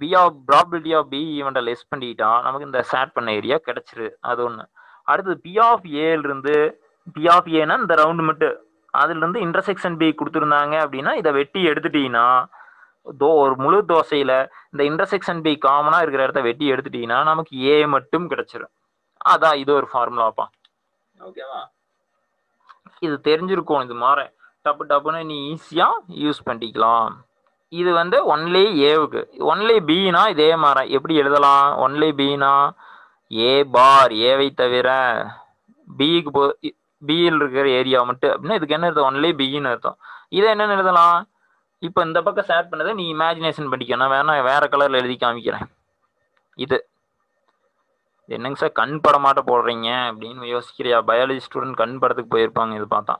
P of probability of B ஈவெண்ட்டை லெஸ் பண்ணிட்டா நமக்கு இந்த சேட் பண்ண ஏரியா கிடைச்சிரு. அது ஒன்று அடுத்தது பி ஆஃப் ஏலிருந்து பி ஆஃப் ஏனா இந்த ரவுண்டு மட்டும். அதுலேருந்து இன்டர்செக்ஷன் பி கொடுத்துருந்தாங்க அப்படின்னா இதை வெட்டி எடுத்துட்டீங்கன்னா தோ ஒரு முழு தோசையில் இந்த இன்டர்செக்ஷன் பி காமனாக இருக்கிற இடத்த வெட்டி எடுத்துட்டீங்கன்னா நமக்கு ஏ மட்டும் கிடைச்சிரும். அதான் இது ஒரு ஃபார்முலாப்பா ஓகேவா இது தெரிஞ்சிருக்கும் இது மாற டப்பு டப்புன்னு நீ ஈஸியாக யூஸ் பண்ணிக்கலாம். இது வந்து ஒன்லி ஏவுக்கு ஒன்லி பினா இதே மாற எப்படி எழுதலாம்? ஒன்லி பினா ஏ பார் ஏவை தவிர பிக்கு போ பியில் இருக்கிற ஏரியா மட்டும். அப்படின்னா இதுக்கு என்ன அர்த்தம்? ஒன்லி பின்னு அர்த்தம். இதை என்னென்னு எழுதலாம்? இப்போ இந்த பக்கம் ஷேர் பண்ணதை நீ இமேஜினேஷன் பண்ணிக்கணும் வேணா வேற கலரில் எழுதி காமிக்கிறேன். இது. என்னங்க சார் கண் படமாட்ட போடுறீங்க அப்படின்னு யோசிக்கிறியா? பயாலஜி ஸ்டூடெண்ட் கண் படத்துக்கு போயிருப்பாங்க இது பார்த்தா.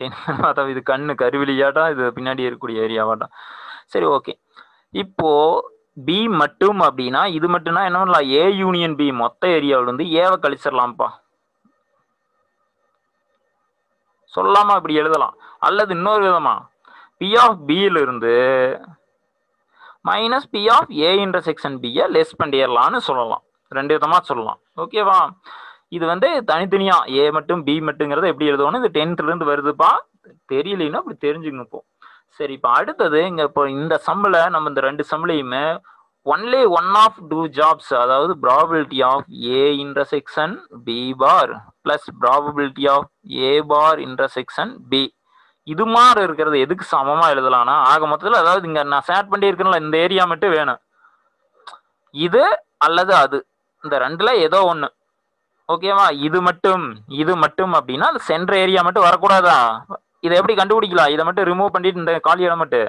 டென்ஷன் பார்த்தா இது கண்ணு கருவிலியாட்டா இது பின்னாடி இருக்கக்கூடிய ஏரியாவாட்டா? சரி ஓகே இப்போ பி மட்டும் அப்படின்னா இது மட்டும்னா என்ன பண்ணலாம்? ஏ யூனியன் பி மொத்த ஏரியாவில் வந்து ஏவை கழிச்சிடலாம்ப்பா. சொல்லாமா அப்படி எழுதலாம். அல்லது இன்னொரு விதமா பி ஆஃப் பியில இருந்து minus P of A intersection பியை லெஸ் பண்ணிடலாம்னு சொல்லலாம். ரெண்டு விதமாக சொல்லலாம். ஓகேவா இது வந்து தனித்தனியாக ஏ மட்டும் பி மட்டுங்கிறத எப்படி எழுதணும் இது டென்த்துலேருந்து வருதுப்பா. தெரியலைன்னா அப்படி தெரிஞ்சுக்கணும் இப்போ சரி இப்போ அடுத்தது இங்கே இப்போ இந்த சம்மில் நம்ம இந்த ரெண்டு சம்லையுமே only one of two jobs அதாவது probability of A intersection B bar plus probability of A bar intersection B இது மாதிரி இருக்கிறது எதுக்கு சமமாக எழுதலாம்னா ஆக மொத்தத்தில் அதாவது இங்கே நான் சேட் பண்ணி இருக்கேன்ல இந்த ஏரியா மட்டும் வேணும். இது அல்லது அது. இந்த ரெண்டுல ஏதோ ஒன்று ஓகேவா இது மட்டும் இது மட்டும் அப்படின்னா அந்த சென்ட்ரு ஏரியா மட்டும் வரக்கூடாதா? இதை எப்படி கண்டுபிடிக்கலாம்? இதை மட்டும் ரிமூவ் பண்ணிட்டு இந்த காலி இடம் மட்டும்.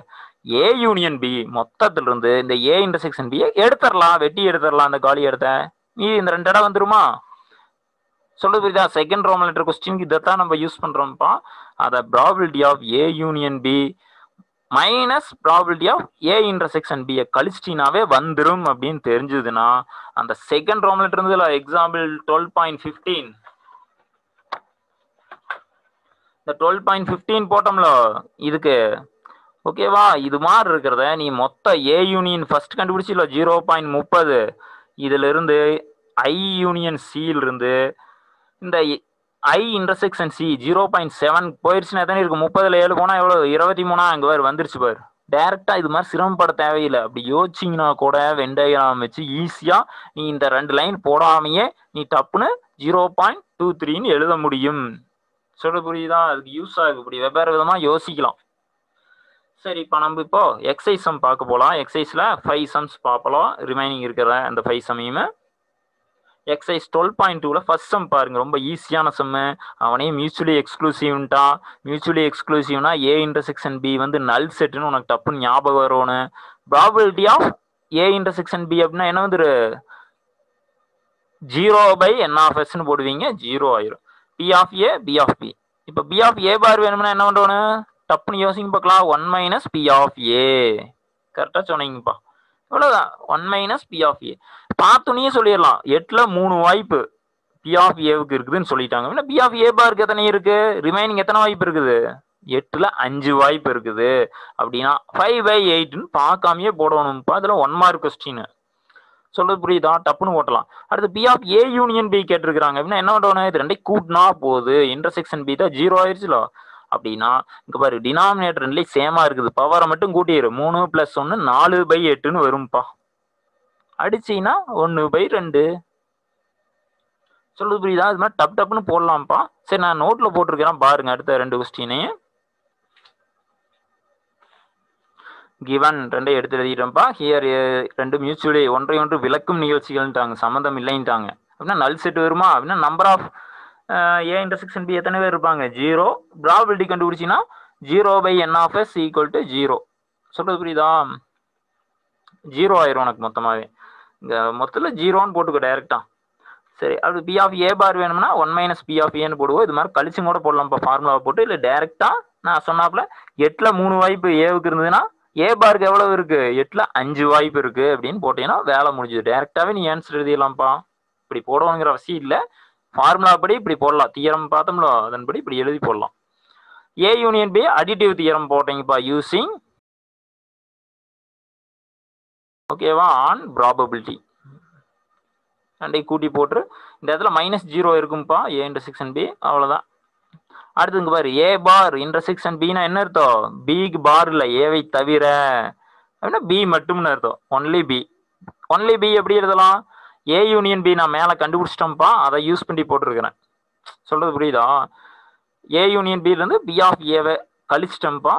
ஏ யூனியன் பி மொத்தத்துல இருந்து இந்த ஏ இன்டர்செக்ஷன் பி எடுத்துடலாம். வெட்டி எடுத்துடலாம் அந்த காலி இடத்த. நீ இந்த ரெண்டு இடம் வந்துருமா? சொல்லுது புரியுதா? செகண்ட் ரோம் லெட்டர் கொஸ்டினுக்கு இதைத்தான் நம்ம யூஸ் பண்றோம்ப்பா. அதை probability of A union B minus probability of A intersection பியை கழிச்சிட்டினாவே வந்துடும் அப்படின்னு தெரிஞ்சதுன்னா அந்த செகண்ட் ரோம்லெட் இருந்ததுல எக்ஸாம்பிள் டுவெல் பாயிண்ட் ஃபிஃப்டீன் இந்த டுவெல் பாயிண்ட் ஃபிஃப்டீன் போட்டோம்ல இதுக்கு. ஓகேவா இது மாதிரி இருக்கிறத நீ மொத்த ஏ யூனியன் ஃபர்ஸ்ட் கண்டுபிடிச்சில ஜீரோ பாயிண்ட் முப்பது. இதுலேருந்து ஐ யூனியன் சியிலிருந்து இந்த I intersection C zero point seven போயிருச்சுன்னா தானே இருக்கு? முப்பதுல ஏழு போனா எவ்வளோ இருபத்தி மூணா அங்கே வேறு வந்துருச்சு பாரு. டேரக்டா இது மாதிரி சிரமப்பட தேவையில்லை. அப்படி யோசிச்சிங்கன்னா கூட வெண்டையம் வச்சு ஈஸியா நீ இந்த ரெண்டு லைன் போடாமையே நீ டப்புன்னு ஜீரோ பாயிண்ட் டூ த்ரீன்னு எழுத முடியும். சொல்ல புரியுதா? அதுக்கு யூஸ் ஆகுது இப்படி வெவ்வேறு விதமா யோசிக்கலாம். சரி இப்போ நம்ம இப்போ எக்ஸைஸ் சம் பார்க்க போகலாம் எக்ஸைஸில் ஃபைவ் சம்ஸ் பார்க்கலாம் ரிமைனிங் இருக்கிற அந்த ஃபைவ் சமையுமே எக்ஸைஸ் டுவெல் பாயிண்ட் டூவில் ஃபர்ஸ்ட் சம் பாருங்க ரொம்ப ஈஸியான செம்மு அவனையும் மியூச்சுவலி எக்ஸ்க்ளூசிவ்ன்ட்டா மியூச்சுவலி எக்ஸ்க்ளூசிவ்னா ஏ இன்டர்செக்ஷன் பி வந்து நல் செட்டுன்னு உனக்கு டப்புன்னு ஞாபகம் வரும்னு probability of A intersection B அப்படின்னா என்ன வந்துரு? ஜீரோ பை என் ஆஃப் எஸ்ன்னு போடுவீங்க ஜீரோ ஆயிரும். P of A P of B இப்போ பி ஆஃப் ஏ பார் வேணும்னா என்ன பண்ணுறோன்னு டப்புன்னு யோசிங்க பார்க்கலாம் one minus P of A கரெக்டாக சொன்னீங்கப்பா. இவ்வளோதான் one minus P of A பார்த்தோன்னே சொல்லிடலாம். எட்டில் மூணு வாய்ப்பு. பி ஆஃப் ஏவுக்கு இருக்குதுன்னு சொல்லிட்டாங்க. பி ஆஃப் ஏ பாருக்கு எத்தனை இருக்கு? ரிமைனிங் எத்தனை வாய்ப்பு இருக்குது? எட்டுல அஞ்சு வாய்ப்பு இருக்குது. அப்படின்னா ஃபைவ் பை எயிட்னு பார்க்காமயே போடணும்ப்பா. அதில் ஒன் மார்க் கொஸ்டின் சொல்றது புரியுதா? டப்புன்னு ஓட்டலாம். அடுத்து P of A union B கேட்டிருக்கிறாங்க. அப்படின்னா என்ன பண்ணணும் இது ரெண்டே கூட்டினா போகுது இன்டர்செக்ஷன் பி தான் ஜீரோ ஆயிடுச்சுல. அப்படின்னா இங்க பாரு டினாமினேட்டர் ரெண்டுலேயும் சேமா இருக்குது. பவரை மட்டும் கூட்டிடு மூணு பிளஸ் ஒன்று நாலு பை எட்டுன்னு வரும்ப்பா. அடிச்சீங்கன்னா ஒன்று பை ரெண்டு. சொல்லுது புரியுதா? இது மாதிரி டப் டப்புன்னு போடலாம்ப்பா. சரி நான் நோட்டில் போட்டிருக்கிறேன். பாருங்க அடுத்த ரெண்டு கொஸ்டினையும் கிவன் ரெண்டே எடுத்து எழுதிட்டோம்ப்பா ஹியர் ரெண்டு மியூச்சுவலி ஒன்றை ஒன்று விளக்கும் நிகழ்ச்சிகள்ன்ட்டாங்க. சம்மந்தம் இல்லைன்ட்டாங்க. அப்படின்னா நல் செட் வருமா? அப்படின்னா number of A intersection B எத்தனை பேர் இருப்பாங்க? Zero probability கண்டுபிடிச்சின்னா zero by N of S equal to zero சொல்கிறது புரியுதா? ஜீரோ ஆயிரும் உனக்கு மொத்தமாகவே இந்த மொத்தத்தில் ஜீரோன்னு போட்டுக்கோ டைரெக்டாக சரி அது பி ஆஃப் ஏ பார் வேணும்னா ஒன் மைனஸ் பி ஆஃப் ஏன்னு போடுவோம். இது மாதிரி கழிச்சும் கூட போடலாம்ப்பா ஃபார்முலாவை போட்டு இல்லை டேரெக்டாக நான் சொன்னாப்புல எட்டில் மூணு வாய்ப்பு ஏவுக்கு இருந்ததுன்னா ஏ பாருக்கு எவ்வளவு இருக்கு? எட்டில் அஞ்சு வாய்ப்பு இருக்கு அப்படின்னு போட்டீங்கன்னா வேலை முடிஞ்சுது. டேரெக்டாகவே நீ ஆன்சர் எழுதிடலாம்ப்பா. இப்படி போடணுங்கிற அவசியம் இல்லை. ஃபார்முலா படி இப்படி போடலாம். தியரம் பார்த்தோம்ல அதன்படி இப்படி எழுதி போடலாம். A union B additive theorem போட்டீங்கப்பா using ஓகேவா? ஆன் ப்ராபபிலிட்டி ரெண்டை கூட்டி போட்டு இந்த இடத்துல மைனஸ் ஜீரோ இருக்கும்ப்பா ஏ இன்டர்செக்ஷன் பி அவ்வளோதான் அடுத்து இங்கே பாரு. ஏ பார் இன்டர்செக்ஷன் பினா என்ன அர்த்தம்? பிக்கு பார் இல்லை. ஏவை தவிர. அப்படின்னா பி மட்டும்னு அர்த்தம். ஒன்லி பி ஒன்லி பி எப்படி எழுதலாம்? ஏ யூனியன் பி நான் மேலே கண்டுபிடிச்சிட்டோம்ப்பா. அதை யூஸ் பண்ணி போட்டிருக்கிறேன். சொல்கிறது புரியுதா? ஏ யூனியன் பிலேருந்து பி ஆஃப் ஏவை கழிச்சிட்டோம்ப்பா.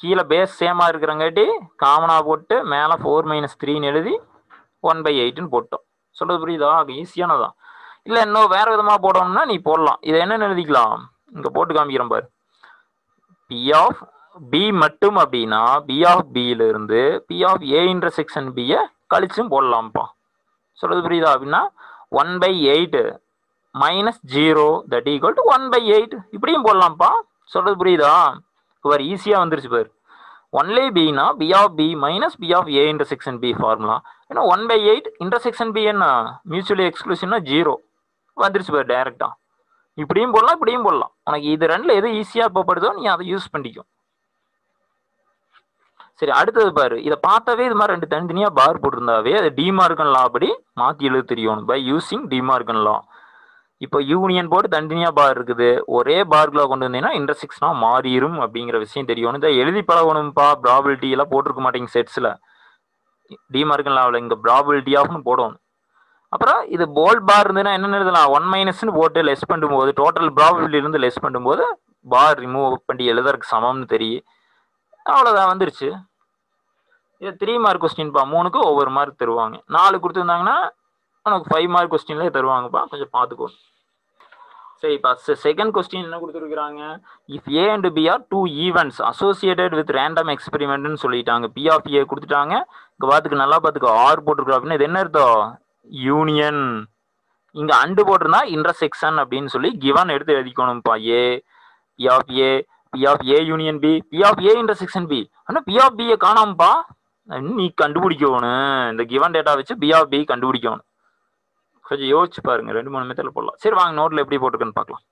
கீழே பேஸ் சேமாக இருக்கிறங்காட்டி காமனாக போட்டு மேலே ஃபோர் மைனஸ் த்ரீன்னு எழுதி ஒன் பை எயிட்னு போட்டோம். சொல்கிறது புரியுதா? அது ஈஸியானதான் இல்லை இன்னும் வேறு விதமாக போடணும்னா நீ போடலாம். இதை என்னென்னு எழுதிக்கலாம்? இங்கே போட்டு காமிக்கிறேன் பாரு. பி ஆஃப் பி மட்டும் அப்படின்னா பி ஆஃப் பியிலிருந்து பி ஆஃப் ஏ இன்டர்செக்ஷன் பியை கழிச்சும் போடலாம்ப்பா. சொல்கிறது புரியுதா? அப்படின்னா one by eight minus zero that equal to one by eight இப்படியும் போடலாம்ப்பா. சொல்கிறது புரியுதா? பாரு ஈஸியாக வந்துருச்சு பாரு. Only Bina P of B minus P of A intersection B formula ஏன்னா one by eight intersection B என்ன? மியூச்சுவலி எக்ஸ்க்ளூசிவ்னா ஜீரோ வந்துருச்சு பாரு டைரெக்டாக இப்படியும் போடலாம் இப்படியும் போடலாம். உனக்கு இது ரெண்டில் எது ஈஸியாக போகப்படுதோ நீ அதை யூஸ் பண்ணிக்கும். சரி அடுத்தது பாரு. இதை பார்த்தாவே இது மாதிரி ரெண்டு தனித்தனியாக பார் போட்டிருந்தாவே அது டிமார்கன் லா அப்படி மாற்றி எழுத தெரியும். பை யூசிங் டிமார்கன் லா இப்போ யூனியன் போட்டு தனித்தனியாக பார் இருக்குது. ஒரே பார்க்குள்ள கொண்டு வந்தீங்கன்னா இன்டர்செக்ஷனாக மாறிடும் அப்படிங்கிற விஷயம் தெரியணும் இதை எழுதி பழகணும்ப்பா ப்ராபிலிட்டி எல்லாம் போட்டிருக்க மாட்டேங்க செட்ஸில் டிமார்கன் லாவில் இங்கே ப்ராபிலிட்டி ஆஃப்னு போடணும். அப்புறம் இது போல்ட் பார் இருந்ததுன்னா என்ன எழுதலாம்? ஒன் மைனஸ்னு போட்டு லெஸ் பண்ணும்போது டோட்டல் ப்ராபிலிட்டி இருந்து லெஸ் பண்ணும்போது பார் ரிமூவ் பண்ணி எழுதறதுக்கு சமம்னு தெரியும் அவ்வளோதான் வந்துருச்சு. இது த்ரீ மார்க் கொஸ்டின்ப்பா மூணுக்கு ஒவ்வொரு மார்க் தருவாங்க. நாலு கொடுத்துருந்தாங்கன்னா உனக்கு ஃபைவ் மார்க் கொஸ்டின்லேயே தருவாங்கப்பா. கொஞ்சம் பார்த்துக்கோ சரிப்பா. செகண்ட் கொஸ்டின் என்ன கொடுத்துருக்குறாங்க? If A and B are two events associated with random எக்ஸ்பெரிமெண்ட்னு சொல்லிட்டாங்க. பி ஆஃப் ஏ கொடுத்துட்டாங்க. இங்கே பார்த்துக்க நல்லா பார்த்துக்கோ ஆர் போட்டிருக்கோம் அப்படின்னா இது என்ன அர்த்தம்? யூனியன் இங்கே அண்டு போட்டிருந்தா இன்டர்செக்ஷன் அப்படின்னு சொல்லி கிவன் எடுத்து எழுதிக்கணும்ப்பா. A P of A P of A union B P of A intersection B ஆனால் பி ஆஃப் பியை காணாமப்பா. நீ கண்டுபிடிக்கணும். இந்த கிவன் டேட்டா வச்சு பி ஆஃப் பி கண்டுபிடிக்கணும். கொஞ்சம் யோசிச்சு பாருங்க. ரெண்டு மூணு மெத்தடில் போடலாம். சரி வாங்க நோட்டில் எப்படி போட்டிருக்குன்னு பார்க்கலாம்.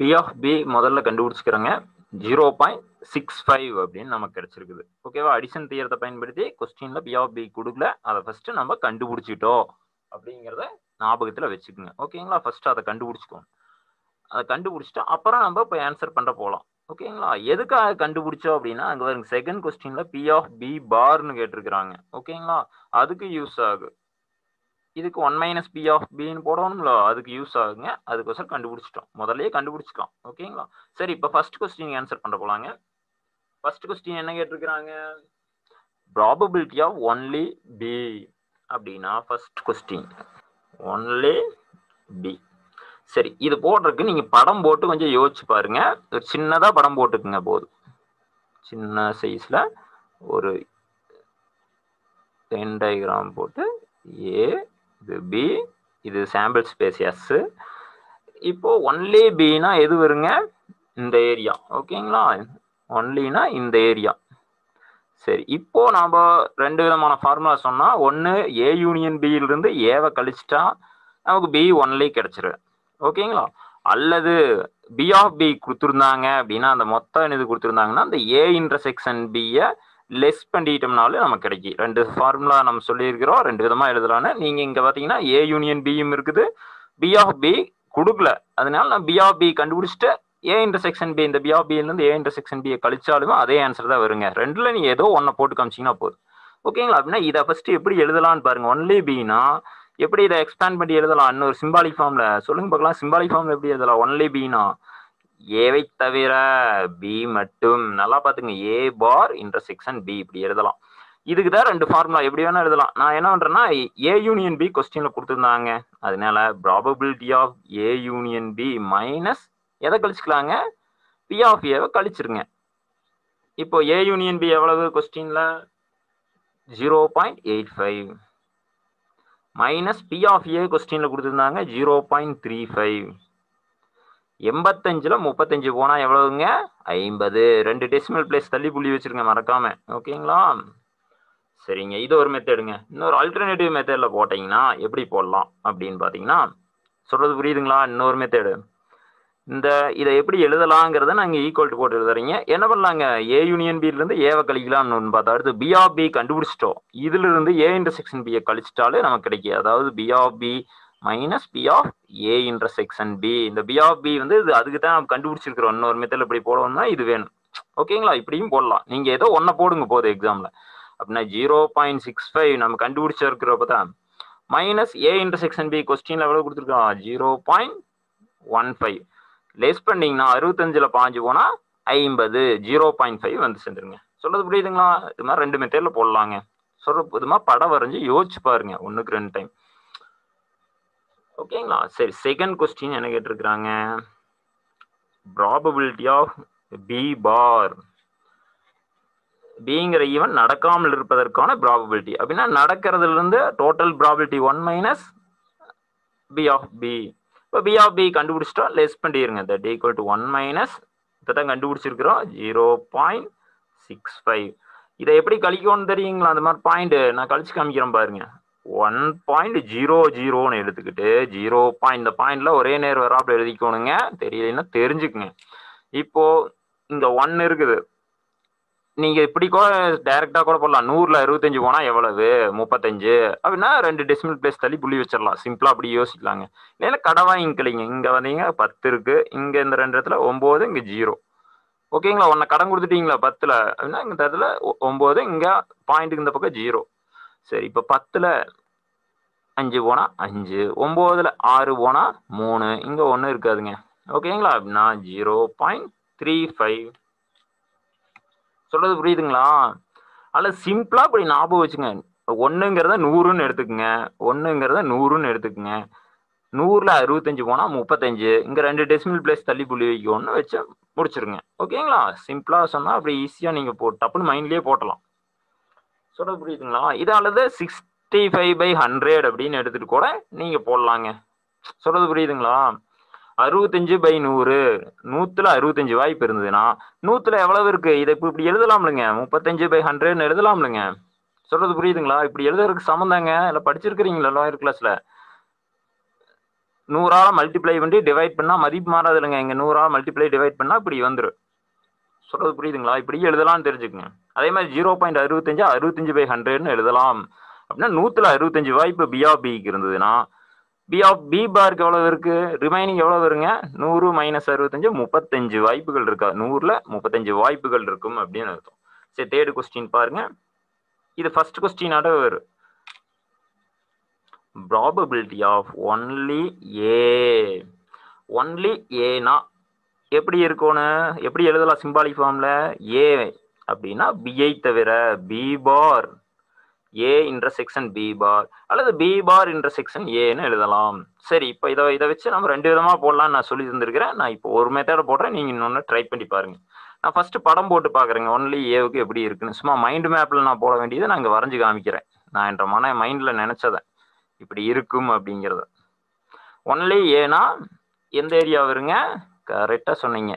பி ஆஃப் பி முதல்ல கண்டுபிடிச்சிக்கிறோங்க. ஜீரோ பாயிண்ட் சிக்ஸ் ஃபைவ் அப்படின்னு நமக்கு கிடைச்சிருக்குது. ஓகேவா அடிஷன் தியரத்தை பயன்படுத்தி கொஸ்டின்ல பி ஆஃப் பி கொடுக்கல. அதை ஃபர்ஸ்ட் நம்ம கண்டுபிடிச்சிட்டோம் அப்படிங்கிறத ஞாபகத்தில் வச்சுக்கோங்க. ஓகேங்களா ஃபர்ஸ்ட் அதை கண்டுபிடிச்சிக்கோங்க. அதை கண்டுபிடிச்சிட்டு அப்புறம் நம்ம இப்போ ஆன்சர் பண்ண போகலாம் ஓகேங்களா எதுக்காக கண்டுபிடிச்சோம் அப்படின்னா அங்கே வருங்க செகண்ட் கொஸ்டின்ல பி ஆஃப் பி பார்னு கேட்டிருக்கிறாங்க. ஓகேங்களா அதுக்கு யூஸ் ஆகும் இதுக்கு ஒன் மைனஸ் பி ஆஃப் பின்னு போடணும்ல அதுக்கு யூஸ் ஆகுங்க. அதுக்கோசரம் கண்டுபிடிச்சிட்டோம். முதல்லயே கண்டுபிடிச்சிட்டோம். ஓகேங்களா? சரி இப்போ ஃபர்ஸ்ட் கொஸ்டின் ஆன்சர் பண்ண போலாங்க. ஃபர்ஸ்ட் கொஸ்டின் என்ன கேட்டிருக்கிறாங்க? ப்ராபபிலிட்டி ஆஃப் ஒன்லி பி அப்படின்னா ஃபர்ஸ்ட் கொஸ்டின் ஒன்லி பி சரி இது போடுறதுக்கு நீங்க படம் போட்டு கொஞ்சம் யோசிச்சு பாருங்க. ஒரு சின்னதா படம் போட்டுக்குங்க போதும். சின்ன சைஸ்ல ஒரு பென் டயக்ராம் போட்டு ஏ இது பி இது சாம்பிள் ஸ்பேஸ் எஸ் இப்போ ஒன்லி பினா எது வருங்க? இந்த ஏரியா ஓகேங்களா? ஒன்லினா இந்த ஏரியா சரி இப்போ நாம் ரெண்டு விதமான ஃபார்முலா சொன்னால் ஒன்று ஏ யூனியன் பியிலிருந்து ஏவை கழிச்சிட்டா நமக்கு பி ஒன்லி கிடச்சிரு ஓகேங்களா? அல்லது பி ஆஃப் பி கொடுத்துருந்தாங்க அப்படின்னா அந்த மொத்தம் இது கொடுத்துருந்தாங்கன்னா அந்த ஏ இன்டர்செக்ஷன் பியை லெஸ் பண்ணிட்டோம்னாலும் நமக்கு கிடைக்கும். ரெண்டு ஃபார்முலா நம்ம சொல்லியிருக்கிறோம் ரெண்டு விதமாக எழுதலான்னு. நீங்கள் இங்கே பார்த்தீங்கன்னா ஏ யூனியன் பியும் இருக்குது. பி ஆஃப் பி கொடுக்கல. அதனால நான் பி ஆஃப் பி கண்டுபிடிச்சிட்டு ஏ இன்டர்செக்ஷன் பி இந்த பி ஆஃப் பிலேருந்து ஏ இன்டர்செக்ஷன் பியை கழிச்சாலுமே அதே ஆன்சர் தான் வருங்க. ரெண்டுல நீ ஏதோ ஒன்றை போட்டு காமிச்சிங்கன்னா போதும். ஓகேங்களா அப்படின்னா இதை ஃபர்ஸ்ட் எப்படி எழுதலாம்னு பாருங்க. ஒன்லி பினா எப்படி இதை எக்ஸ்பேண்ட் பண்ணி எழுதலாம்? இன்னொரு சிம்பாலிக் ஃபார்ம்ல சொல்லுங்க பார்க்கலாம். சிம்பாலிக் ஃபார்ம் எப்படி எழுதலாம்? ஒன்லி பினா ஏவை தவிர பி மட்டும். நல்லா பார்த்துங்க. ஏ பார் இன்டர்செக்ஷன் பி இப்படி எழுதலாம். இதுக்கு தான் ரெண்டு ஃபார்முலா எப்படி வேணா எழுதலாம். நான் என்ன பண்றேன்னா ஏ யூனியன் பி கொஸ்டின்ல கொடுத்துருந்தாங்க. அதனால probability of A union B minus எதை கழிச்சுக்கலாங்க? பி ஆஃப் ஏவை கழிச்சிருங்க. இப்போ ஏ யூனியன் பி எவ்வளவு கொஸ்டின்ல zero point eight five minus P of A கொஸ்டின்ல கொடுத்துருந்தாங்க ஜீரோ பாயிண்ட் த்ரீ ஃபைவ் எண்பத்தஞ்சில் முப்பத்தஞ்சு போனால் எவ்வளவுங்க? ஐம்பது. ரெண்டு டெசிமல் பிளேஸ் தள்ளி புள்ளி வச்சுருங்க மறக்காம. ஓகேங்களா? சரிங்க. இது ஒரு மெத்தடுங்க இன்னொரு ஆல்டர்னேட்டிவ் மெத்தடில் போட்டிங்கன்னா எப்படி போடலாம் அப்படின்னு பார்த்தீங்கன்னா சொல்கிறது புரியுதுங்களா? இன்னொரு மெத்தடு இந்த இதை எப்படி எழுதலாங்கிறத நாங்கள் ஈக்குவல் போட்டு எழுதுறீங்க. என்ன பண்ணலாங்க? ஏ யூனியன் பியிலேருந்து ஏவை கழிக்கலாம்னு ஒன்று பார்த்தா அடுத்து பி ஆஃப் பி கண்டுபிடிச்சிட்டோம். இதிலிருந்து ஏ இன்டர்செக்ஷன் பியை கழிச்சிட்டாலே நமக்கு கிடைக்கும் அதாவது P of B minus P of A intersection B இந்த பி ஆஃப் பி வந்து இது அதுக்கு தான் கண்டுபிடிச்சிருக்கிறோம். இன்னொரு மெத்தடில் இப்படி போடணும்னா இது வேணும். ஓகேங்களா இப்படியும் போடலாம். நீங்கள் ஏதோ ஒன்றை போடுங்க போதும் எக்ஸாமில் அப்படின்னா ஜீரோ பாயிண்ட் சிக்ஸ் ஃபைவ் நம்ம கண்டுபிடிச்சிருக்கிறப்ப தான் minus A intersection B question எவ்வளோ கொடுத்துருக்கோம் zero point one five less பண்ணிங்கன்னா அறுபத்தஞ்சில் பாஞ்சு போனால் ஐம்பது. ஜீரோ பாயிண்ட் ஃபைவ் வந்து சேர்ந்துருங்க சொல்றது புரியுதுங்களா? இது மாதிரி ரெண்டு மெத்தேடில் போடலாங்க. சொல்ற இது மாதிரி படம் வரைஞ்சி யோசிச்சு பாருங்க. ஒன்றுக்கு ரெண்டு டைம் ஓகேங்களா? சரி செகண்ட் கொஸ்டின் என்ன கேட்டிருக்கிறாங்க? ப்ராபபிலிட்டி ஆஃப் பி பார் பிங்கிற ஈவன் நடக்காமல் இருப்பதற்கான ப்ராபபிலிட்டி அப்படின்னா நடக்கிறதுல இருந்து total probability one minus P of B இப்போ பி ஆஃப் பி கண்டுபிடிச்சிட்டோம் லெஸ் பண்ணிடுங்க that equal to one minus இதை தான் கண்டுபிடிச்சிருக்கிறோம். ஜீரோ பாயிண்ட் சிக்ஸ் ஃபைவ் இதை எப்படி கழிக்கணும்னு தெரியுங்களா? அந்த மாதிரி பாயிண்ட் நான் கழிச்சு காமிக்கிறேன் பாருங்க. ஒன் பாயிண்ட் ஜீரோ ஜீரோன்னு எடுத்துக்கிட்டு ஜீரோ பாயிண்ட் இந்த பாயிண்ட்ல ஒரே நேர் வராப்புல எழுதிக்கணுங்க. தெரியலன்னா தெரிஞ்சுக்குங்க. இப்போ இங்க ஒன் இருக்குது. நீங்க இப்படி கூட டைரக்டா கூட போடலாம். நூறுல அறுபத்தஞ்சு போனா எவ்வளவு? முப்பத்தஞ்சு. அப்படின்னா ரெண்டு டெசிமல் பிளேஸ் தள்ளி புள்ளி வச்சிடலாம். சிம்பிளா அப்படி யோசிக்கலாங்க. இல்லைன்னா கடவா இங்கிலிங்க இங்க வந்தீங்க பத்து இருக்கு. இங்க இந்த ரெண்டு இடத்துல ஒன்பது இங்க ஜீரோ ஓகேங்களா ஒன்ன கடன் கொடுத்துட்டீங்களா? பத்துல. அப்படின்னா இந்த இடத்துல ஒன்பது இங்க பாயிண்ட்டுக்கு இந்த பக்கம் ஜீரோ சரி இப்போ பத்தில் அஞ்சு போனால் அஞ்சு ஒம்போதில் ஆறு போனால் மூணு இங்கே ஒன்று இருக்காதுங்க. ஓகேங்களா? அப்படின்னா ஜீரோ பாயிண்ட் த்ரீ ஃபைவ். சொல்கிறது புரியுதுங்களா? அதில் சிம்பிளாக இப்படி ஞாபகம் வச்சுங்க. ஒன்றுங்கிறத நூறுன்னு எடுத்துக்கோங்க. ஒன்றுங்கிறத நூறுன்னு எடுத்துக்கோங்க. நூறில் அறுபத்தஞ்சு போனால் முப்பத்தஞ்சு. இங்கே ரெண்டு டெசிமல் பிளேஸ் தள்ளி புள்ளி வைக்கணும்னு வச்சு முடிச்சிருங்க. ஓகேங்களா? சிம்பிளாக சொன்னால் அப்படி ஈஸியாக நீங்கள் போ டப்புன்னு மைண்ட்லேயே போட்டலாம். சொல்ல புரியுதுங்களா? இதானது சிக்ஸ்டி ஃபைவ் பை ஹண்ட்ரட் அப்படின்னு எடுத்துட்டு கூட நீங்க போடலாங்க. சொல்றது புரியுதுங்களா? அறுபத்தஞ்சு பை நூறு. நூத்துல அறுபத்தஞ்சு வாய்ப்பு இருந்ததுன்னா நூத்துல எவ்வளவு இருக்கு? இதை இப்போ இப்படி எழுதலாம்லங்க. முப்பத்தஞ்சு பை ஹண்ட்ரட்னு எழுதலாம்லங்க. சொல்றது புரியுதுங்களா? இப்படி எழுதுறதுக்கு சம்மந்தாங்க இல்லை படிச்சிருக்கிறீங்களா? லாயர் கிளாஸ்ல நூறால மல்டிப்ளை பண்ணி டிவைட் பண்ணா மதிப்பு மாறாது இல்லைங்க. இங்க நூறால மல்டிப்ளை டிவைட் பண்ணா இப்படி வந்துடும் சொல்றது புரியுதுங்களா? இப்படி எழுதலாம்னு தெரிஞ்சுக்கங்க. அதே மாதிரி ஜீரோ பாயிண்ட் அறுபத்தஞ்சு அறுபத்தஞ்சு பை ஹண்ட்ரட்னு எழுதலாம். அப்படின்னா நூத்துல அறுபத்தஞ்சு வாய்ப்பு பி ஆஃப் பிக்கு இருந்ததுன்னா பி ஆஃப் பி பார்க்கு எவ்வளவு இருக்கு? ரிமைனிங் எவ்வளவு வருங்க? நூறு மைனஸ் அறுபத்தஞ்சு முப்பத்தஞ்சு வாய்ப்புகள் இருக்கா? நூறுல முப்பத்தஞ்சு வாய்ப்புகள் இருக்கும் அப்படின்னு அர்த்தம். சரி தேர்டு கொஸ்டின் பாருங்க. இது ஃபர்ஸ்ட் கொஸ்டினோட வரும் probability of only A only ஏனா எப்படி இருக்கணும் எப்படி எழுதலாம் சிம்பாலிக் ஃபார்மில் ஏ அப்படின்னா பிஐ தவிர B bar A intersection B bar அல்லது பி பார் இன்டர்செக்ஷன் ஏன்னு எழுதலாம். சரி இப்போ இதை இதை வச்சு நம்ம ரெண்டு விதமாக போடலாம்னு நான் சொல்லி தந்திருக்கிறேன். நான் இப்போ ஒரு மெத்தடை போடுறேன். நீங்கள் இன்னொன்று ட்ரை பண்ணி பாருங்க. நான் ஃபஸ்ட்டு படம் போட்டு பார்க்குறேங்க. ஒன்லி ஏவுக்கு எப்படி இருக்குன்னு. சும்மா மைண்ட் மேப்பில் நான் போட வேண்டியதை நான் இங்கே வரைஞ்சு காமிக்கிறேன். நான் என்ற மன மைண்டில் நினச்சதை. இப்படி இருக்கும் அப்படிங்கிறத. ஒன்லி ஏனா எந்த ஏரியா வருங்க? கரெக்டாக சொன்னீங்க.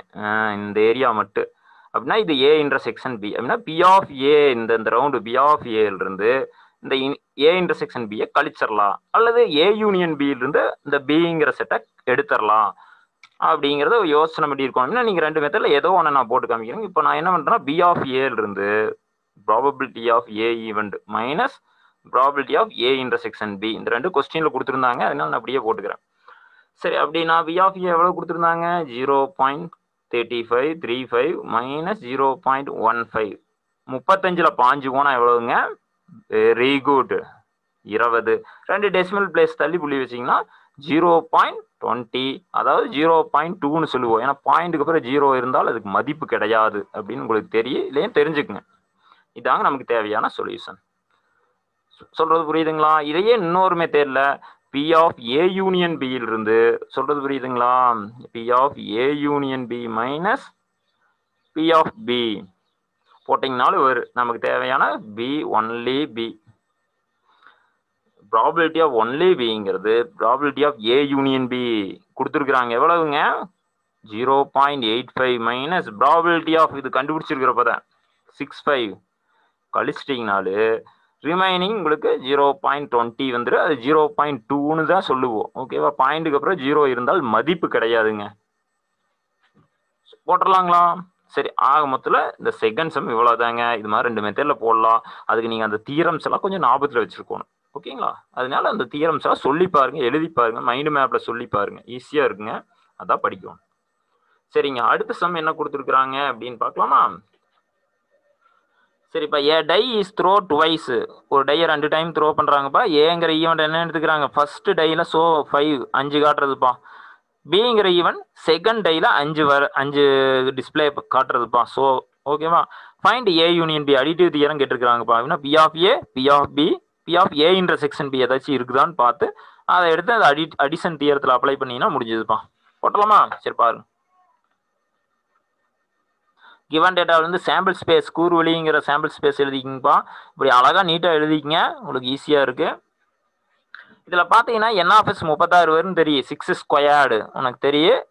இந்த ஏரியா மட்டும் அப்படின்னா இது ஏ இன்டர்செக்ஷன் பி அப்படின்னா பி ஆஃப் ஏ இந்த இந்த ரவுண்டு பி ஆஃப் ஏலிருந்து இந்த ஏ இன்டர்செக்ஷன் பியை கழிச்சிடலாம் அல்லது ஏ யூனியன் பியிலிருந்து இந்த பிங்கிற செட்டை எடுத்துடலாம் அப்படிங்கிறத யோசனை பண்ணி இருக்கோம். அப்படின்னா நீங்கள் ரெண்டு மெத்தடில் ஏதோ ஒன்று நான் போட்டு காமிக்கிறேன். இப்போ நான் என்ன பண்ணுறேன்னா P of ஏலிருந்து probability of A event minus probability of A intersection B இந்த ரெண்டு கொஸ்டினில் கொடுத்துருந்தாங்க. அதனால நான் அப்படியே போட்டுக்கிறேன். சரி அப்படின்னா வி ஆஃப் ஏ எவ்வளோ கொடுத்துருந்தாங்க? Zero point thirty five three five minus zero point one five முப்பத்தஞ்சில் பாஞ்சு போனால் எவ்வளவுங்க? வெரி குட் இருபது. ரெண்டு டெசிமல் பிளேஸ் தள்ளி புள்ளி வச்சிங்கன்னா ஜீரோ பாயிண்ட் டுவெண்ட்டி அதாவது ஜீரோ பாயிண்ட் டூன்னு சொல்லுவோம். ஏன்னா பாயிண்ட்டுக்கு அப்புறம் ஜீரோ இருந்தால் அதுக்கு மதிப்பு கிடையாது அப்படின்னு உங்களுக்கு தெரியும் இல்லையும் தெரிஞ்சுக்குங்க. இதாங்க நமக்கு தேவையான சொல்யூஷன் சொல்கிறது புரியுதுங்களா? இதையே இன்னொரு மெத்தேட்ல பி ஆஃப் ஏ யூனியன் பியில் இருந்து சொல்றது புரியுதுங்களா? P of A union B minus P of B போட்டிங்கனாலும் வரும் நமக்கு தேவையான P only B probability of only பிங்கிறது probability of A union B கொடுத்துருக்குறாங்க. எவ்வளவுங்க? Zero point eight five minus probability of இது கண்டுபிடிச்சிருக்கிறப்ப தான் சிக்ஸ் ஃபைவ் கழிச்சிட்டிங்கனாலு ரிமைனிங் உங்களுக்கு ஜீரோ பாயிண்ட் டுவெண்ட்டி வந்துடும் அது ஜீரோ பாயிண்ட் டூன்னு தான் சொல்லுவோம். ஓகேவா பாயிண்ட்டுக்கு அப்புறம் ஜீரோ இருந்தால் மதிப்பு கிடையாதுங்க. போட்டுடலாங்களா சரி ஆக மொத்தத்தில் இந்த செகண்ட் சம் இவ்வளோதாங்க இது மாதிரி ரெண்டு மெத்தடில் போடலாம். அதுக்கு நீங்கள் அந்த தீரம்ஸ் எல்லாம் கொஞ்சம் ஞாபகத்தில் வச்சுருக்கணும். ஓகேங்களா அதனால அந்த தீரம்ஸ் எல்லாம் சொல்லி பாருங்க எழுதி பாருங்க மைண்ட் மேப்பில் சொல்லி பாருங்க. ஈஸியாக இருக்குங்க. அதான் படிக்கணும். சரிங்க அடுத்த சம் என்ன கொடுத்துருக்குறாங்க அப்படின்னு பார்க்கலாமா? சரிப்பா a die is throw twice ஒரு டையை ரெண்டு டைம் த்ரோ பண்ணுறாங்கப்பா ஏங்கிற ஈவெண்ட் என்ன எடுத்துக்கிறாங்க? ஃபர்ஸ்ட் டையில் ஸோ ஃபைவ் அஞ்சு காட்டுறதுப்பா. பிங்கிற ஈவெண்ட் செகண்ட் டையில் அஞ்சு வர அஞ்சு டிஸ்பிளே காட்டுறதுப்பா. ஸோ ஓகேவா find A union B additive theorem கேட்டிருக்கிறாங்கப்பா. அப்படின்னா P of A P of B P of A section B ஏதாச்சும் இருக்குதான்னு பார்த்து அதை எடுத்து அதை அடி அடிஷன் தியரத்தில் அப்ளை பண்ணிங்கன்னா முடிஞ்சதுப்பா. போட்டலாமா? சரி பாருங்க. கிவன் டேட்டாவில் வந்து சாம்பிள் ஸ்பேஸ் கூறுவெளிங்கிற சாம்பிள் ஸ்பேஸ் எழுதிக்கிங்கப்பா. இப்படி அழகாக நீட்டாக எழுதிக்கிங்க. உங்களுக்கு ஈஸியாக இருக்குது இதில் பார்த்தீங்கன்னா என்ஆஃப்எஸ் முப்பத்தாறு வரும்னு தெரியும். சிக்ஸ் ஸ்கொயர்டு உனக்கு தெரியும்.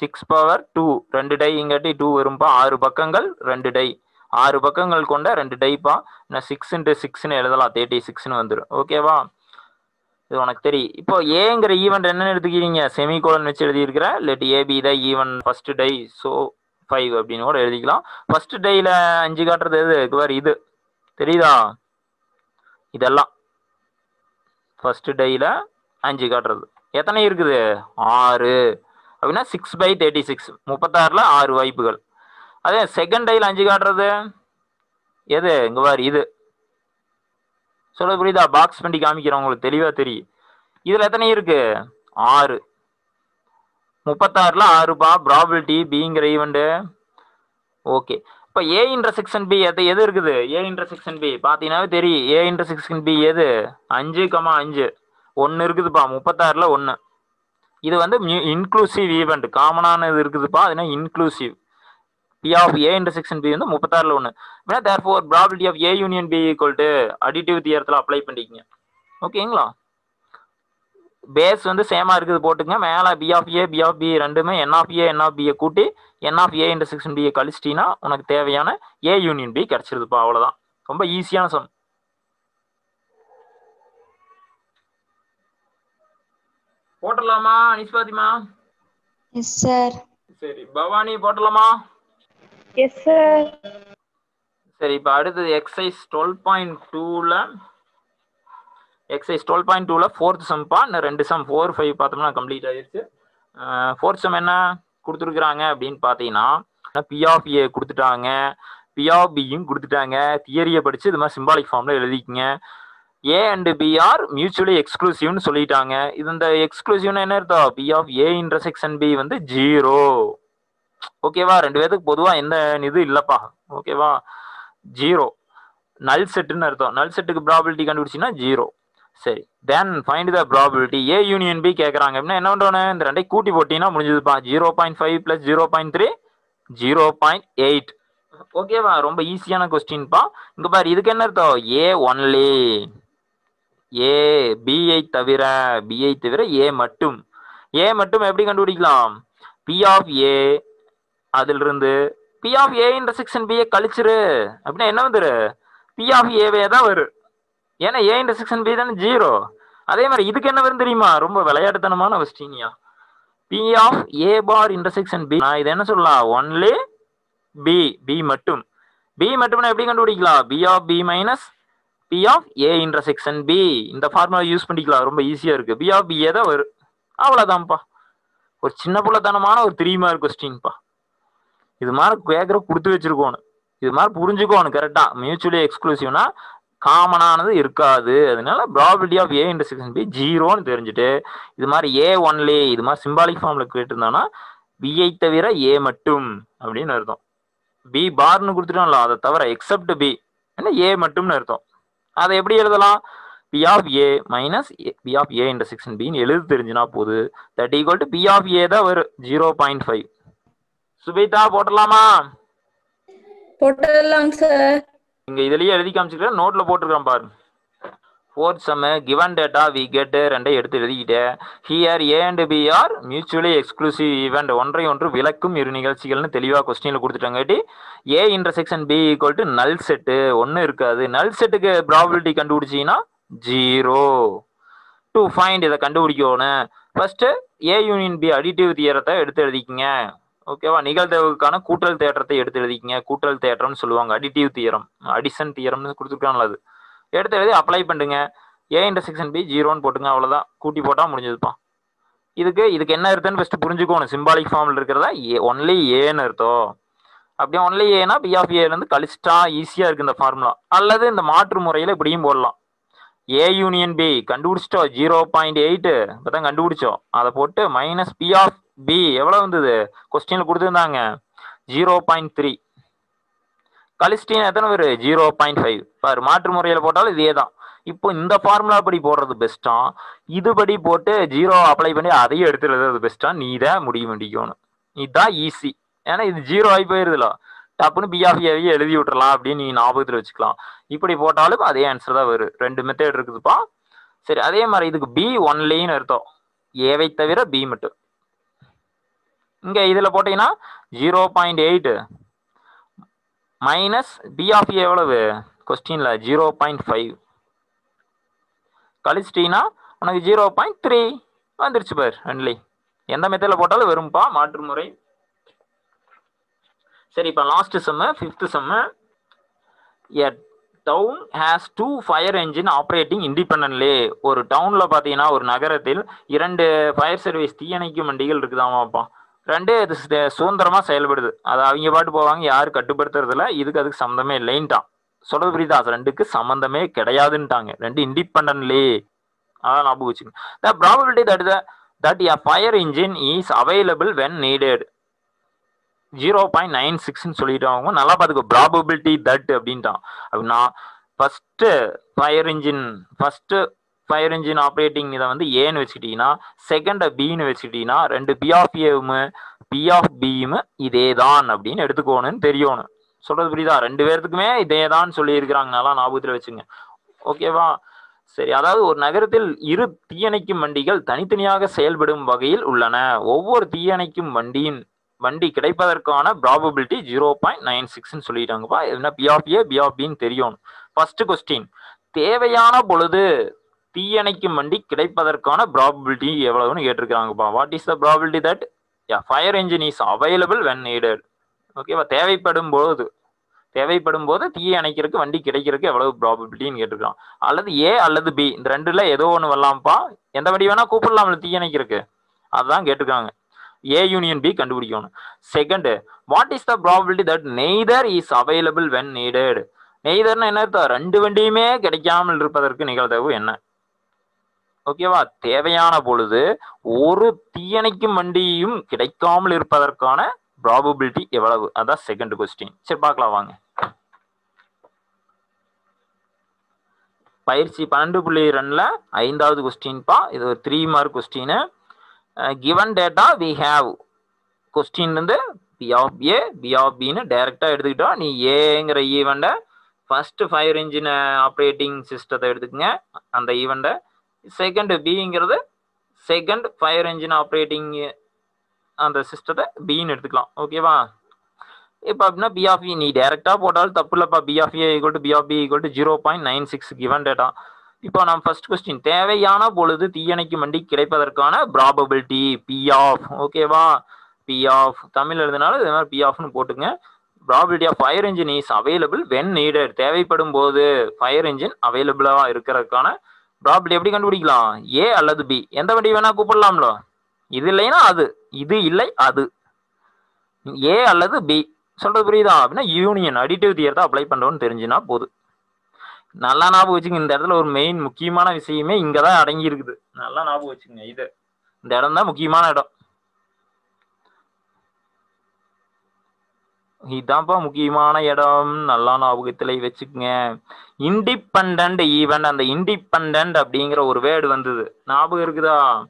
சிக்ஸ் பவர் டூ ரெண்டு டை இங்காட்டி டூ வரும்பா. ஆறு பக்கங்கள் ரெண்டு டை. ஆறு பக்கங்கள் கொண்ட ரெண்டு டைப்பா. நான் சிக்ஸ் இன்ட்டு சிக்ஸ்னு எழுதலாம். தேர்ட்டி சிக்ஸ்னு வந்துடும் ஓகேவா இது உனக்கு தெரியும். இப்போ ஏங்கிற ஈவெண்ட் என்னென்னு எடுத்துக்கிறீங்க. செமிகோலன் வச்சு எழுதியிருக்கிற. லெட் ஏபி தான் even first die. So five அப்படின்னு கூட எழுதிக்கலாம். ஃபர்ஸ்ட் டேயில் அஞ்சு காட்டுறது எது? வேறு இது. தெரியுதா? இதெல்லாம். ஃபர்ஸ்ட் டேயில் அஞ்சு காட்டுறது. எத்தனை இருக்குது? ஆறு. அப்படின்னா சிக்ஸ் பை தேர்ட்டி சிக்ஸ் முப்பத்தாறில் ஆறு வாய்ப்புகள். அதே செகண்ட் டேயில் அஞ்சு காட்டுறது. எது? இங்கே பாரு இது. சொல்ல புரியுதா? பாக்ஸ் பண்ணி காமிக்கிறேன் உங்களுக்கு தெளிவாக தெரியும். இதில் எத்தனை இருக்குது ஆறு. முப்பத்தாறில் ஆறுபா ப்ராபிலிட்டி பிங்கிற ஈவெண்ட்டு ஓகே இப்போ ஏ இன்டர்செக்ஷன் பி எது எது இருக்குது? ஏ இன்டர்செக்ஷன் பி பார்த்தீங்கன்னாவே தெரியும். ஏ இன்டர்செக்ஷன் பி எது? அஞ்சு கமா அஞ்சு. ஒன்று இருக்குதுப்பா. முப்பத்தாறில் ஒன்று இது வந்து இன்க்ளூசிவ் ஈவெண்ட் காமனான இது இருக்குதுப்பா. அதுனா inclusive P of A intersection B வந்து முப்பத்தாறில் ஒன்று அப்படின்னா therefore probability of A union B equal to additive தியரத்தில் apply பண்ணிக்கிங்க. ஓகேங்களா பேஸ் வந்து சேமா இருக்குது போட்டுங்க மேலே P of A P of B ரெண்டுமே என் ஆஃப் ஏ என் ஆஃப் பியை கூட்டி என் ஆஃப் ஏ இன்டர்செக்ஷன் பியை கழிச்சிட்டிங்கன்னா உனக்கு தேவையான ஏ யூனியன் பி கிடச்சிருதுப்பா. அவ்வளோதான் ரொம்ப ஈஸியான சம். போட்டுடலாமா அனிஸ் பாத்திமா எஸ் சார் சரி பவானி போட்டுடலாமா? எஸ் சார் சரி இப்போ அடுத்தது எக்ஸசைஸ் டுவெல் பாயிண்ட் டூவில் எக்ஸைஸ் டுவெல் பாயிண்ட் டூவில் ஃபோர்த் சம்ப்பா இந்த ரெண்டு சம் ஃபோர் ஃபைவ் பார்த்தோம்னா கம்ப்ளீட் ஆகிடுச்சு ஃபோர்த் சம் என்ன கொடுத்துருக்குறாங்க அப்படின்னு பார்த்தீங்கன்னா பி ஆஃப் ஏ கொடுத்துட்டாங்க. பி ஆஃப் பியும் கொடுத்துட்டாங்க. தியரியை படித்து இது மாதிரி சிம்பாலிக் ஃபார்மில் எழுதிக்கிங்க. A and B are mutually எக்ஸ்க்ளூசிவ்னு சொல்லிட்டாங்க. இது இந்த எக்ஸ்க்ளூசிவ்னு என்ன அர்த்தம்? P of A intersection B வந்து ஜீரோ ஓகேவா ரெண்டு பேத்துக்கு பொதுவாக எந்த இது இல்லைப்பா. ஓகேவா ஜீரோ நல் செட்டுன்னு அர்த்தம். நல் செட்டுக்கு ப்ராபிலிட்டி கண்டுபிடிச்சின்னா ஜீரோ சரி. Then find the probability A union B கேட்குறாங்க அப்படின்னா என்ன பண்ணுறோன்னு இந்த ரெண்டை கூட்டி போட்டிங்கன்னா முடிஞ்சதுப்பா. Zero point five plus zero point three zero point eight ஓகேவா ரொம்ப ஈஸியான கொஸ்டின்ப்பா இங்கே பாரு இதுக்கு என்ன அர்த்தம்? ஏ ஒன்லி ஏ பிஐ தவிர பிஐ தவிர ஏ மட்டும். ஏ மட்டும் எப்படி கண்டுபிடிக்கலாம்? பி ஆஃப் ஏ அதிலிருந்து P of A intersection B A கழிச்சிரு. அப்படின்னா என்ன வந்துரு? பி ஆஃப் ஏவே தான் வரும் ஏன்னா ஏ இன்டர்செக்ஷன் பி தானே ஜீரோ அதே மாதிரி இதுக்கு என்ன வரும் தெரியுமா? ரொம்ப விளையாட்டுத்தனமான கொஸ்டினியா P of A bar intersection B நான் இது என்ன சொல்லலாம்? ஒன்லி பி பி மட்டும். பி மட்டும்னா எப்படி கண்டுபிடிக்கலாம்? P of B minus P of A intersection B இந்த ஃபார்முலா யூஸ் பண்ணிக்கலாம். ரொம்ப ஈஸியாக இருக்கு. பி ஆஃப் பிஏ தான் வரும். அவ்வளோதான்ப்பா ஒரு சின்ன புள்ளத்தனமான ஒரு த்ரீ மார்க் கொஸ்டின்ப்பா இது மாதிரி கேட்குற கொடுத்து வச்சிருக்கோணும் இது மாதிரி புரிஞ்சுக்கோணும் கரெக்டா மியூச்சுவலி எக்ஸ்க்ளூசிவ்னா காமனானது இருக்காது. அதனால probability of A intersection B ஜீரோன்னு தெரிஞ்சுட்டு இது மாதிரி ஏ ஒன்லி இது மாதிரி சிம்பாலிக் ஃபார்மில் கேட்டிருந்தானா பிஐ தவிர ஏ மட்டும் அப்படின்னு அர்த்தம். பி பார்னு கொடுத்துட்டோம்ல அதை தவிர எக்ஸப்ட் பி என்ன ஏ மட்டும்னு அர்த்தம். அதை எப்படி எழுதலாம்? P of A minus P of A intersection பின்னு எழுது தெரிஞ்சுனா போது that equal to P of A தான் வரும் ஜீரோ பாயிண்ட் ஃபைவ் சுபிதா போட்டுடலாமா போட்டலாம் சார் இங்க இதுலயே எழுதி காமிச்சிருக்கேன் நோட்ல போட்டிருக்கேன் பாரு. Fourth sum given data we get ரெண்டை எடுத்து எழுதிக்கிட்டேன் here A and B are mutually exclusive event ஒன்றை ஒன்று விளக்கும் இரு நிகழ்ச்சிகள்னு தெளிவாக கொஸ்டினில் கொடுத்துட்டாங்காட்டி A intersection B equal to null set ஒன்றும் இருக்காது. நல் செட்டுக்கு ப்ராபிலிட்டி கண்டுபிடிச்சிங்கன்னா ஜீரோ டு ஃபைண்ட் இதை கண்டுபிடிக்கணும். First A union B additive தியரத்தை எடுத்து எழுதிக்கிங்க. ஓகேவா? நிகழ்தகவுக்கான கூட்டல் தேற்றத்தை எடுத்து எழுதிக்கிங்க. கூட்டல் தேற்றம்னு சொல்லுவாங்க. அடிட்டிவ் தியரம் அடிசன் தியரம்னு கொடுத்துருக்காங்களா அது. எடுத்து எழுதி அப்ளை பண்ணுங்க. ஏ இன்டர்செக்ஷன் பி ஜீரோன்னு போட்டுங்க. அவ்வளோதான் கூட்டி போட்டால் முடிஞ்சதுப்பா. இதுக்கு இதுக்கு என்ன அர்த்தம்னு ஃபஸ்ட்டு புரிஞ்சுக்கோணும். சிம்பாலிக் ஃபார்மில் இருக்கிறதா? ஏ ஒன்லி ஏன்னு அர்த்தம். அப்படியே ஒன்லி ஏனா பி ஆஃப் ஏலேருந்து கழிச்சிட்டா ஈஸியாக இருக்குது இந்த ஃபார்முலா அல்லது இந்த மாற்று முறையில் இப்படியும் போடலாம். ஏ யூனியன் பி கண்டுபிடிச்சிட்டோம். ஜீரோ பாயிண்ட் எயிட்டு இப்போ தான் கண்டுபிடிச்சோம். அதை போட்டு மைனஸ் பி ஆஃப் பி எவ்வளோ வந்தது? கொஸ்டினில் கொடுத்துருந்தாங்க. ஜீரோ பாயிண்ட் த்ரீ கலிஸ்டின் எத்தனை பேர்? ஜீரோ பாயிண்ட் ஃபைவ் பாரு மாற்று முறையில் போட்டாலும் இதே தான். இப்போ இந்த ஃபார்முலா படி போடுறது பெஸ்ட்டா இதுபடி போட்டு ஜீரோ அப்ளை பண்ணி அதையும் எடுத்துறது பெஸ்ட்டா நீ தான் முடிய முடிக்கணும் இதுதான் ஈஸி ஏன்னா இது ஜீரோ ஆகி போயிருதுல. டப்புன்னு பிஆஃபியாவே எழுதி விட்டுறலாம் அப்படின்னு நீ ஞாபகத்தில் வச்சுக்கலாம். இப்படி போட்டாலும் அதே ஆன்சர் தான் வரும். ரெண்டு மெத்தட் இருக்குதுப்பா. சரி அதே மாதிரி இதுக்கு பி ஒன்லின்னு அர்த்தம். ஏவை தவிர பி மட்டும். இங்கே இதில் போட்டீங்கன்னா zero point eight minus P of எவ்வளவு? கொஸ்டினில் ஜீரோ பாயிண்ட் ஃபைவ் கழிச்சிட்டிங்கன்னா உனக்கு ஜீரோ பாயிண்ட் த்ரீ வந்துருச்சு பார் ரெண்டுலி எந்த மெத்தடில் போட்டாலும் வெறும்பா மாற்று முறை. சரி இப்போ last sum fifth sum a town has two fire engine operating independently ஒரு டவுனில் பார்த்தீங்கன்னா ஒரு நகரத்தில் இரண்டு ஃபயர் சர்வீஸ் தீயணைக்கும் வண்டிகள் இருக்குதாமாப்பா. ரெண்டு இது சுதந்திரமா செயல்படுது. அது அவங்க பாட்டு போவாங்க யாரும் கட்டுப்படுத்துறது இதுக்கு அதுக்கு சம்மந்தமே இல்லைன்ட்டான் சொல்றது புரியுதா? அது ரெண்டுக்கு சம்மந்தமே கிடையாதுன்ட்டாங்க ரெண்டு இண்டிபெண்டன்ட்லி அதான் ஞாபகம் வச்சுக்கோங்க the probability that the that a fire engine is available when needed zero point nine சிக்ஸ்னு சொல்லிட்டாங்க நல்லா பார்த்துக்கோ. ப்ராபபிலிட்டி தட் அப்படின்ட்டான். அப்படின்னா first fire engine first fire engine operating இதை வந்து ஏன்னு வச்சுக்கிட்டீங்கன்னா செகண்டை பின்னு வச்சுக்கிட்டீங்கன்னா ரெண்டு பி ஆஃப் ஏவும் பி ஆஃப் பியும் இதே தான் அப்படின்னு எடுத்துக்கோணும்னு தெரியணும் சொல்றது புரியுதா? ரெண்டு பேர்த்துக்குமே இதே தான் சொல்லியிருக்கிறாங்க. நல்லா ஞாபகத்தில் வச்சுங்க. ஓகேவா சரி அதாவது ஒரு நகரத்தில் இரு தீயணைக்கும் வண்டிகள் தனித்தனியாக செயல்படும் வகையில் உள்ளன. ஒவ்வொரு தீயணைக்கும் வண்டியின் வண்டி கிடைப்பதற்கான ப்ராபபிலிட்டி ஜீரோ பாயிண்ட் நைன் சிக்ஸ்ன்னு சொல்லிட்டாங்கப்பா. என்ன பிஆஃப் ஏ பிஆஃப் பின்னு தெரியணும் ஃபர்ஸ்ட் கொஸ்டின் தேவையான பொழுது தீயணைக்கும் வண்டி கிடைப்பதற்கான ப்ராபபிலிட்டி எவ்வளவுன்னு கேட்டிருக்காங்கப்பா what is the probability that a fire engine is available when needed ஓகேவா தேவைப்படும் போது தேவைப்படும் போது தீயை அணைக்கிறதுக்கு வண்டி கிடைக்கிறதுக்கு எவ்வளவு ப்ராபபிலிட்டின்னு கேட்டிருக்கான் அல்லது ஏ அல்லது பி இந்த ரெண்டுல ஏதோ ஒன்று வரலாம்ப்பா. எந்த வண்டி வேணா கூப்பிடலாம்ல தீ அணைக்கிறதுக்கு அதுதான் கேட்டிருக்காங்க. ஏ யூனியன் பி கண்டுபிடிக்கணும். Second what is the probability that neither is available when needed நெய்தர்னா என்ன அர்த்தம்? ரெண்டு வண்டியுமே கிடைக்காமல் இருப்பதற்கு நிகழ்தகவு என்ன? ஓகேவா? தேவையான பொழுது ஒரு தீயணைக்கும் வண்டியும் கிடைக்காமல் இருப்பதற்கான ப்ராபபிலிட்டி எவ்வளவு? அதான் செகண்ட் கொஸ்டின் சரி பார்க்கலாம் வாங்க. பயிற்சி பன்னெண்டு புள்ளி ரெண்டில் ஐந்தாவது கொஸ்டின்ப்பா இது ஒரு three mark question given data we have question இருந்து P of A P of பின்னு டைரெக்டாக எடுத்துக்கிட்டோம் நீ ஏங்கிற ஈவெண்ட்டை ஃபஸ்ட்டு ஃபயர் இன்ஜின் ஆப்ரேட்டிங் சிஸ்டத்தை எடுத்துக்கங்க. அந்த ஈவெண்ட்டை செகண்ட் பிங்கிறது செகண்ட் ஃபயர் இன்ஜின் ஆப்ரேட்டிங் அந்த சிஸ்டத்தை பின்னு எடுத்துக்கலாம். ஓகேவா இப்போ அப்படின்னா பி ஆஃப் e, நீ டேரெக்டாக போட்டாலும் தப்பு இல்லைப்பா. P of A equal to P of B equal to zero point nine six given data இப்போ நம்ம ஃபர்ஸ்ட் கொஸ்டின் தேவையான பொழுது தீயணைக்கும் வண்டி கிடைப்பதற்கான ப்ராபபிலிட்டி பி ஆஃப் ஓகேவா பி ஆஃப் தமிழ் எழுதினாலும் இது மாதிரி பி ஆஃப்னு போட்டுங்க. Probability of fire engine is available when needed தேவைப்படும் போது ஃபயர் இன்ஜின் அவைலபிளாக இருக்கிறதுக்கான ப்ராபிலிட்டி எப்படி கண்டுபிடிக்கலாம்? ஏ அல்லது பி எந்த வண்டி வேணா கூப்பிடலாம்ல. இது இல்லைன்னா அது. இது இல்லை அது. ஏ அல்லது பி சொல்றது புரியுதா? அப்படின்னா யூனியன் அடிட்டிவ் தியர் தான் அப்ளை பண்ணுறோன்னு தெரிஞ்சுனா போதும். நல்லா ஞாபகம் வச்சுங்க இந்த இடத்துல ஒரு மெயின் முக்கியமான விஷயமே இங்கே தான் அடங்கி இருக்குது நல்லா ஞாபகம் வச்சுங்க இது. இந்த இடம் தான் முக்கியமான இடம். இதான்ப்பா முக்கியமான இடம். நல்லா ஞாபகத்துல வச்சுக்கோங்க. இண்டிபெண்ட் ஈவெண்ட் அந்த இண்டிபெண்ட் அப்படிங்கிற ஒரு வேர்டு வந்தது. ஞாபகம் இருக்குதா?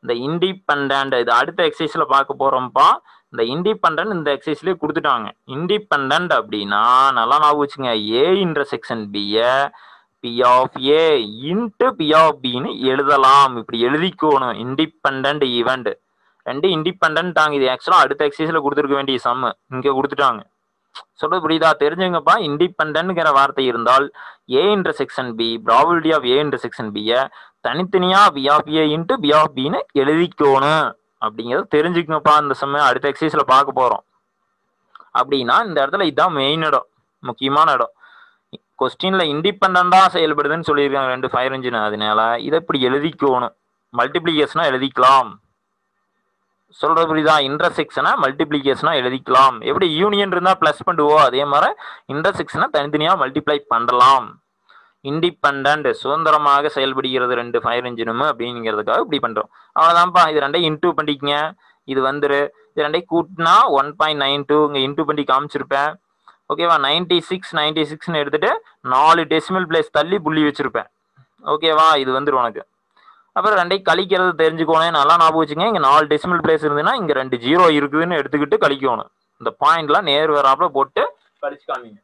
இந்த இண்டிபெண்ட் இது அடுத்த எக்ஸசைஸ்ல பார்க்க போறோம்ப்பா. இந்த இண்டிபெண்ட் இந்த எக்ஸசைஸ்லயே கொடுத்துட்டாங்க. இண்டிபெண்ட் அப்படின்னா நல்லா ஞாபகம் வச்சுங்க A intersection Piya P of A into P of பின்னு எழுதலாம். இப்படி எழுதிக்கோணும். இண்டிபெண்ட் ஈவெண்ட் ரெண்டு இண்டிபெண்ட் தாங்க இது ஆக்சுவலாக அடுத்த எக்ஸைஸில் கொடுத்துருக்க வேண்டிய சம்மு இங்கே கொடுத்துட்டாங்க. சொல்றது புரியுதா? தெரிஞ்சுங்கப்பா இண்டிபெண்ட்ங்கிற வார்த்தை இருந்தால் A intersection B probability of A intersection பியை தனித்தனியா P of A into P of பின்னு எழுதிக்கோணும். அப்படிங்கிறத தெரிஞ்சுக்கங்கப்பா இந்த சமயம் அடுத்த எக்ஸைஸில் பார்க்க போகிறோம் அப்படின்னா இந்த இடத்துல இதுதான் மெயின் இடம். முக்கியமான இடம். கொஸ்டின்ல இண்டிபெண்டா செயல்படுதுன்னு சொல்லியிருக்காங்க ரெண்டு ஃபயர் இன்ஜின் அதனால இதை இப்படி எழுதிக்கோணும். மல்டிப்ளிகேஷனாக எழுதிக்கலாம். சொல்றது புரியுதா இன்டர்செக்ஷனை மல்டிப்ளிகேஷனா எழுதிக்கலாம். எப்படி யூனியன் இருந்தா பிளஸ் பண்ணுவோம் அதே மாதிரி இன்டர்செக்ஷனை தனித்தனியா மல்டிப்ளை பண்ணலாம். இண்டிபெண்ட் சுதந்திரமாக செயல்படுகிறது ரெண்டு ஃபயர் இன்ஜினும் அப்படிங்கிறதுக்காக இப்படி பண்றோம். அவ்வளவுதான்ப்பா. இது ரெண்டையும் இன்டூ பண்ணிக்கங்க. இது வந்துரு. இது ரெண்டையும் கூட்டினா ஒன் பாயிண்ட் நைன் டூ இங்க இன்டூ பண்ணி காமிச்சிருப்பேன். ஓகேவா? நைன்டி சிக்ஸ் நைன்டி சிக்ஸ்னு எடுத்துட்டு நாலு டெசிமல் பிளேஸ் தள்ளி புள்ளி வச்சிருப்பேன். ஓகேவா? இது வந்துடும் உனக்கு. அப்புறம் ரெண்டையும் கழிக்கிறது தெரிஞ்சுக்கோனே நல்லா ஞாபகம் வச்சுங்க. இங்கே நாலு டெசிமல் பிளேஸ் இருந்ததுன்னா இங்கே ரெண்டு ஜீரோ இருக்குதுன்னு எடுத்துக்கிட்டு கழிக்கணும். இந்த பாயிண்ட்லாம் நேர் வராப்புல போட்டு கழிச்சு காமிங்க.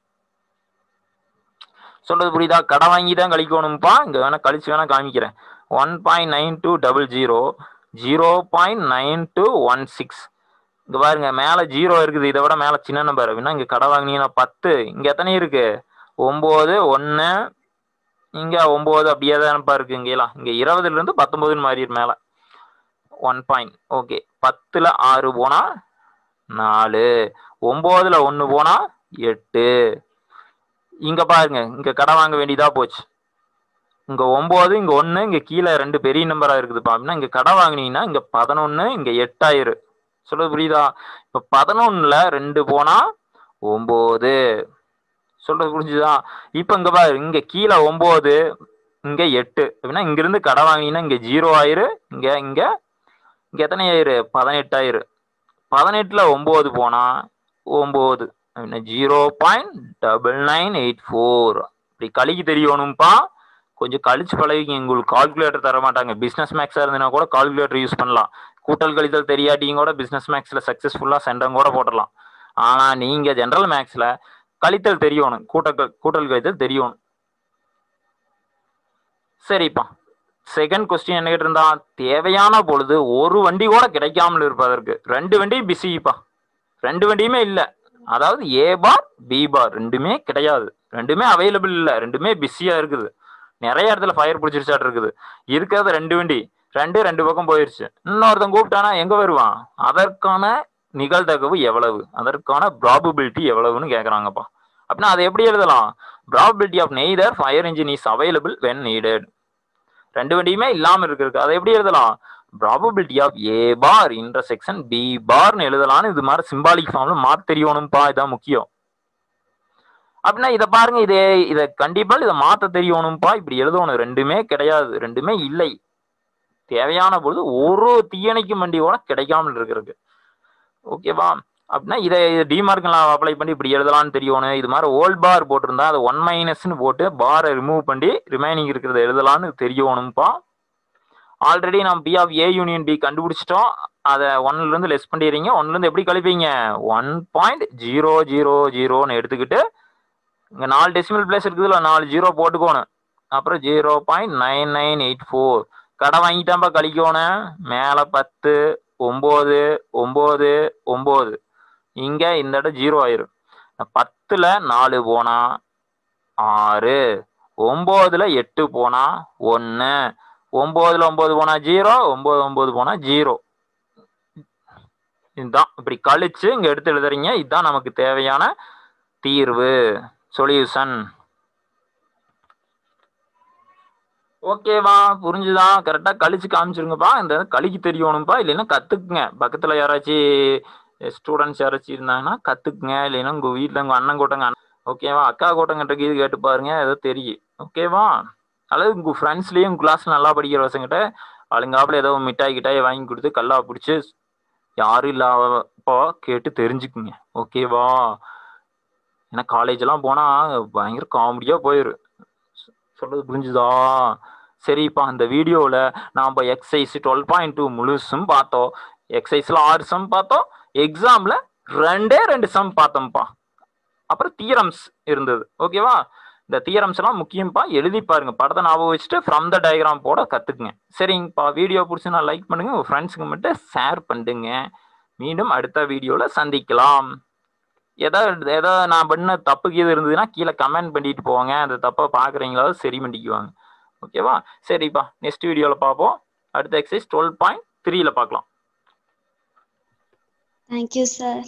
சொல்றது புரியுதா? கடை வாங்கி தான் கழிக்கணும்ப்பா. இங்கே வேணா கழிச்சு வேணா காமிக்கிறேன். One point nine two double zero zero point nine two one six இங்கே பாருங்க மேலே ஜீரோ இருக்குது. இதை விட மேலே சின்ன நம்பர் அப்படின்னா இங்கே கடை வாங்கினீங்கன்னா பத்து. இங்கே எத்தனை இருக்குது ஒம்பது ஒன்று இங்க ஒன்பது அப்படியே தான்ப்பா இருக்கு இங்கேலாம். இங்க இருபதுல இருந்து பத்தொன்பதுன்னு மாறி மேல. ஒன் பாயிண்ட் ஓகே பத்துல ஆறு போனா நாலு. ஒன்பதுல ஒன்னு போனா எட்டு. இங்க பாருங்க. இங்க கடை வாங்க வேண்டியதா போச்சு. இங்க ஒன்பது இங்க ஒன்று இங்க கீழே ரெண்டு பெரிய நம்பரா இருக்குதுப்பா. அப்படின்னா இங்க கடை வாங்கினீங்கன்னா இங்க பதினொன்னு இங்க எட்டாயிரம் சொல்லுது புரியுதா? இப்ப பதினொன்னுல ரெண்டு போனா ஒன்பது சொல்றது புரிஞ்சுதான் இப்ப இங்க பாரு இங்க கீழே ஒன்பது இங்க எட்டு. அப்படின்னா இங்க இருந்து கடை வாங்கினீங்கன்னா இங்க ஜீரோ ஆயிரு இங்க இங்க இங்க எத்தனை ஆயிரு? பதினெட்டாயிரு பதினெட்டுல ஒன்பது போனா ஒன்பது அப்படின்னா zero point double nine eight four. இப்படி கழிக்கு தெரியணும்ப்பா கொஞ்சம் கழிச்சு பழகிங்க உங்களுக்கு கால்குலேட்டர் தர மாட்டாங்க. பிசினஸ் மேக்ஸா இருந்ததுன்னா கூட கால்குலேட்டர் யூஸ் பண்ணலாம். கூட்டல் கழித்தல் தெரியாட்டியும் கூட பிசினஸ் மேக்ஸ்ல சக்சஸ்ஃபுல்லா சென்டம் கூட போடலாம் ஆனா நீங்க ஜென்ரல் மேக்ஸ்ல கழித்தல் தெரியணும். கூட்டல் கூட்டல் கழித்தல் தெரியணும். சரிப்பா. செகண்ட் கொஸ்டின் என்ன கேட்டிருந்தா தேவையான பொழுது ஒரு வண்டி கூட கிடைக்காமல் இருப்பதற்கு. ரெண்டு வண்டியும் பிஸிப்பா ரெண்டு வண்டியுமே இல்லை. அதாவது ஏ பார் பி பார் ரெண்டுமே கிடையாது. ரெண்டுமே அவைலபிள் இல்லை. ரெண்டுமே பிஸியா இருக்குது. நிறைய இடத்துல ஃபயர் பிடிச்சிருச்சாட்டு இருக்குது. இருக்கிறது ரெண்டு வண்டி. ரெண்டு ரெண்டு பக்கம் போயிருச்சு. இன்னொருத்தன் கூப்பிட்டானா எங்க வருவான்? அதற்கான நிகழ்தகவு எவ்வளவு? அதற்கான ப்ராபபிலிட்டி எவ்வளவுன்னு கேட்குறாங்கப்பா அப்படின்னா அதை எப்படி எழுதலாம்? Probability of neither fire engine is available when needed ரெண்டு வண்டியுமே இல்லாம இருக்கு அதை எப்படி எழுதலாம்? Probability of A bar intersection B பார்னு எழுதலாம்னு இது மாதிரி சிம்பாலிக் ஃபார்ம்ல மாற்ற தெரியணும்ப்பா இதான் முக்கியம். அப்படின்னா இதை பாருங்க இதே இதை கண்டிப்பா இதை மாற்ற தெரியணும்ப்பா இப்படி எழுதணும். ரெண்டுமே கிடையாது ரெண்டுமே இல்லை. தேவையான பொழுது ஒரு தீயணைக்கும் வண்டியோட கிடைக்காமல் இருக்கிறது ஓகேவா அப்படின்னா இதை டிமார்க்கெல்லாம் அப்ளை பண்ணி இப்படி எழுதலாம்னு தெரியணும் இது மாதிரி ஓல்ட் பார் போட்டிருந்தா அதை ஒன் மைனஸ்னு போட்டு பாரை ரிமூவ் பண்ணி ரிமைனிங் இருக்கிறத எழுதலான்னு தெரியணும்ப்பா ஆல்ரெடி நம்ம P of A union B கண்டுபிடிச்சிட்டோம். அதை ஒன்லேருந்து லெஸ் பண்ணிடுறீங்க. ஒன்லேருந்து எப்படி கழிப்பீங்க? ஒன் பாயிண்ட் ஜீரோ ஜீரோ ஜீரோன்னு எடுத்துக்கிட்டு இங்கே நாலு டெசிமல் பிளேஸ் இருக்குதுல நாலு ஜீரோ போட்டுக்கோணும் அப்புறம் zero point nine nine eight four கடை வாங்கிட்டாம்பா கழிக்கணும் மேலே பத்து ஒம்பது ஒம்பது ஒம்பது. இங்கே இந்த இடம் ஜீரோ ஆயிரும். பத்தில் நாலு போனால் ஆறு ஒம்போதில் எட்டு போனா ஒன்று ஒம்போதில் ஒம்பது போனால் ஜீரோ ஒம்பது ஒம்பது போனால் ஜீரோ இதுதான். இப்படி கழிச்சு இங்கே எடுத்து எழுதுறீங்க. இதுதான் நமக்கு தேவையான தீர்வு. சொல்யூஷன் ஓகேவா புரிஞ்சுதா? கரெக்டாக கழிச்சு காமிச்சிருங்கப்பா. இந்த கழிக்கு தெரியணும்ப்பா இல்லைன்னா கற்றுக்குங்க பக்கத்தில் யாராச்சும் ஸ்டூடெண்ட்ஸ் யாராச்சும் இருந்தாங்கன்னா கற்றுக்குங்க இல்லைன்னா உங்கள் வீட்டில் உங்கள் அண்ணன் கூட்டங்க ஓகேவா அக்கா கூட்டங்கிட்ட இது கேட்டு பாருங்க ஏதோ தெரியும் ஓகேவா அதாவது உங்கள் ஃப்ரெண்ட்ஸ்லேயும் உங்கள் கிளாஸ் நல்லா படிக்கிற பசங்கிட்ட அழுங்காப்புல ஏதோ மிட்டாய் கிட்டாய் வாங்கி கொடுத்து கல்லா பிடிச்சி யாரும் இல்லாதப்போ கேட்டு தெரிஞ்சுக்குங்க. ஓகேவா ஏன்னா காலேஜெல்லாம் போனால் பயங்கர காமெடியாக போயிடும் சொல்கிறது புரிஞ்சுதா? சரிப்பா அந்த வீடியோவில் நாம் எக்ஸசைஸ் டுவெல் பாயிண்ட் டூ முழுசும் பார்த்தோம். எக்ஸசைஸில் ஆறு சம் பார்த்தோம். எக்ஸாமில் ரெண்டே ரெண்டு சம் பார்த்தோம்ப்பா. அப்புறம் தியரம்ஸ் இருந்தது. ஓகேவா இந்த தியரம்ஸ் எல்லாம் முக்கியம்ப்பா எழுதி பாருங்க. படத்தை ஞாபகம் வச்சுட்டு ஃப்ரம் த டயக்ராம் போட கற்றுக்குங்க சரிங்கப்பா. வீடியோ பிடிச்சி நான் லைக் பண்ணுங்க உங்கள் ஃப்ரெண்ட்ஸுக்கு மட்டும் ஷேர் பண்ணுங்க. மீண்டும் அடுத்த வீடியோவில் சந்திக்கலாம். எதாவது எதாவது நான் பண்ண தப்புக்கு கீது இருந்ததுன்னா கீழே கமெண்ட் பண்ணிட்டு போவாங்க அந்த தப்பை பார்க்குறீங்களா? சரி பண்ணிக்குவாங்க. ஓகேவா சரிப்பா. நெக்ஸ்ட் வீடியோவில் பார்ப்போம். அடுத்த எக்ஸசைஸ் டுவெல் பாயிண்ட் த்ரீல பார்க்கலாம். Thank you, sir.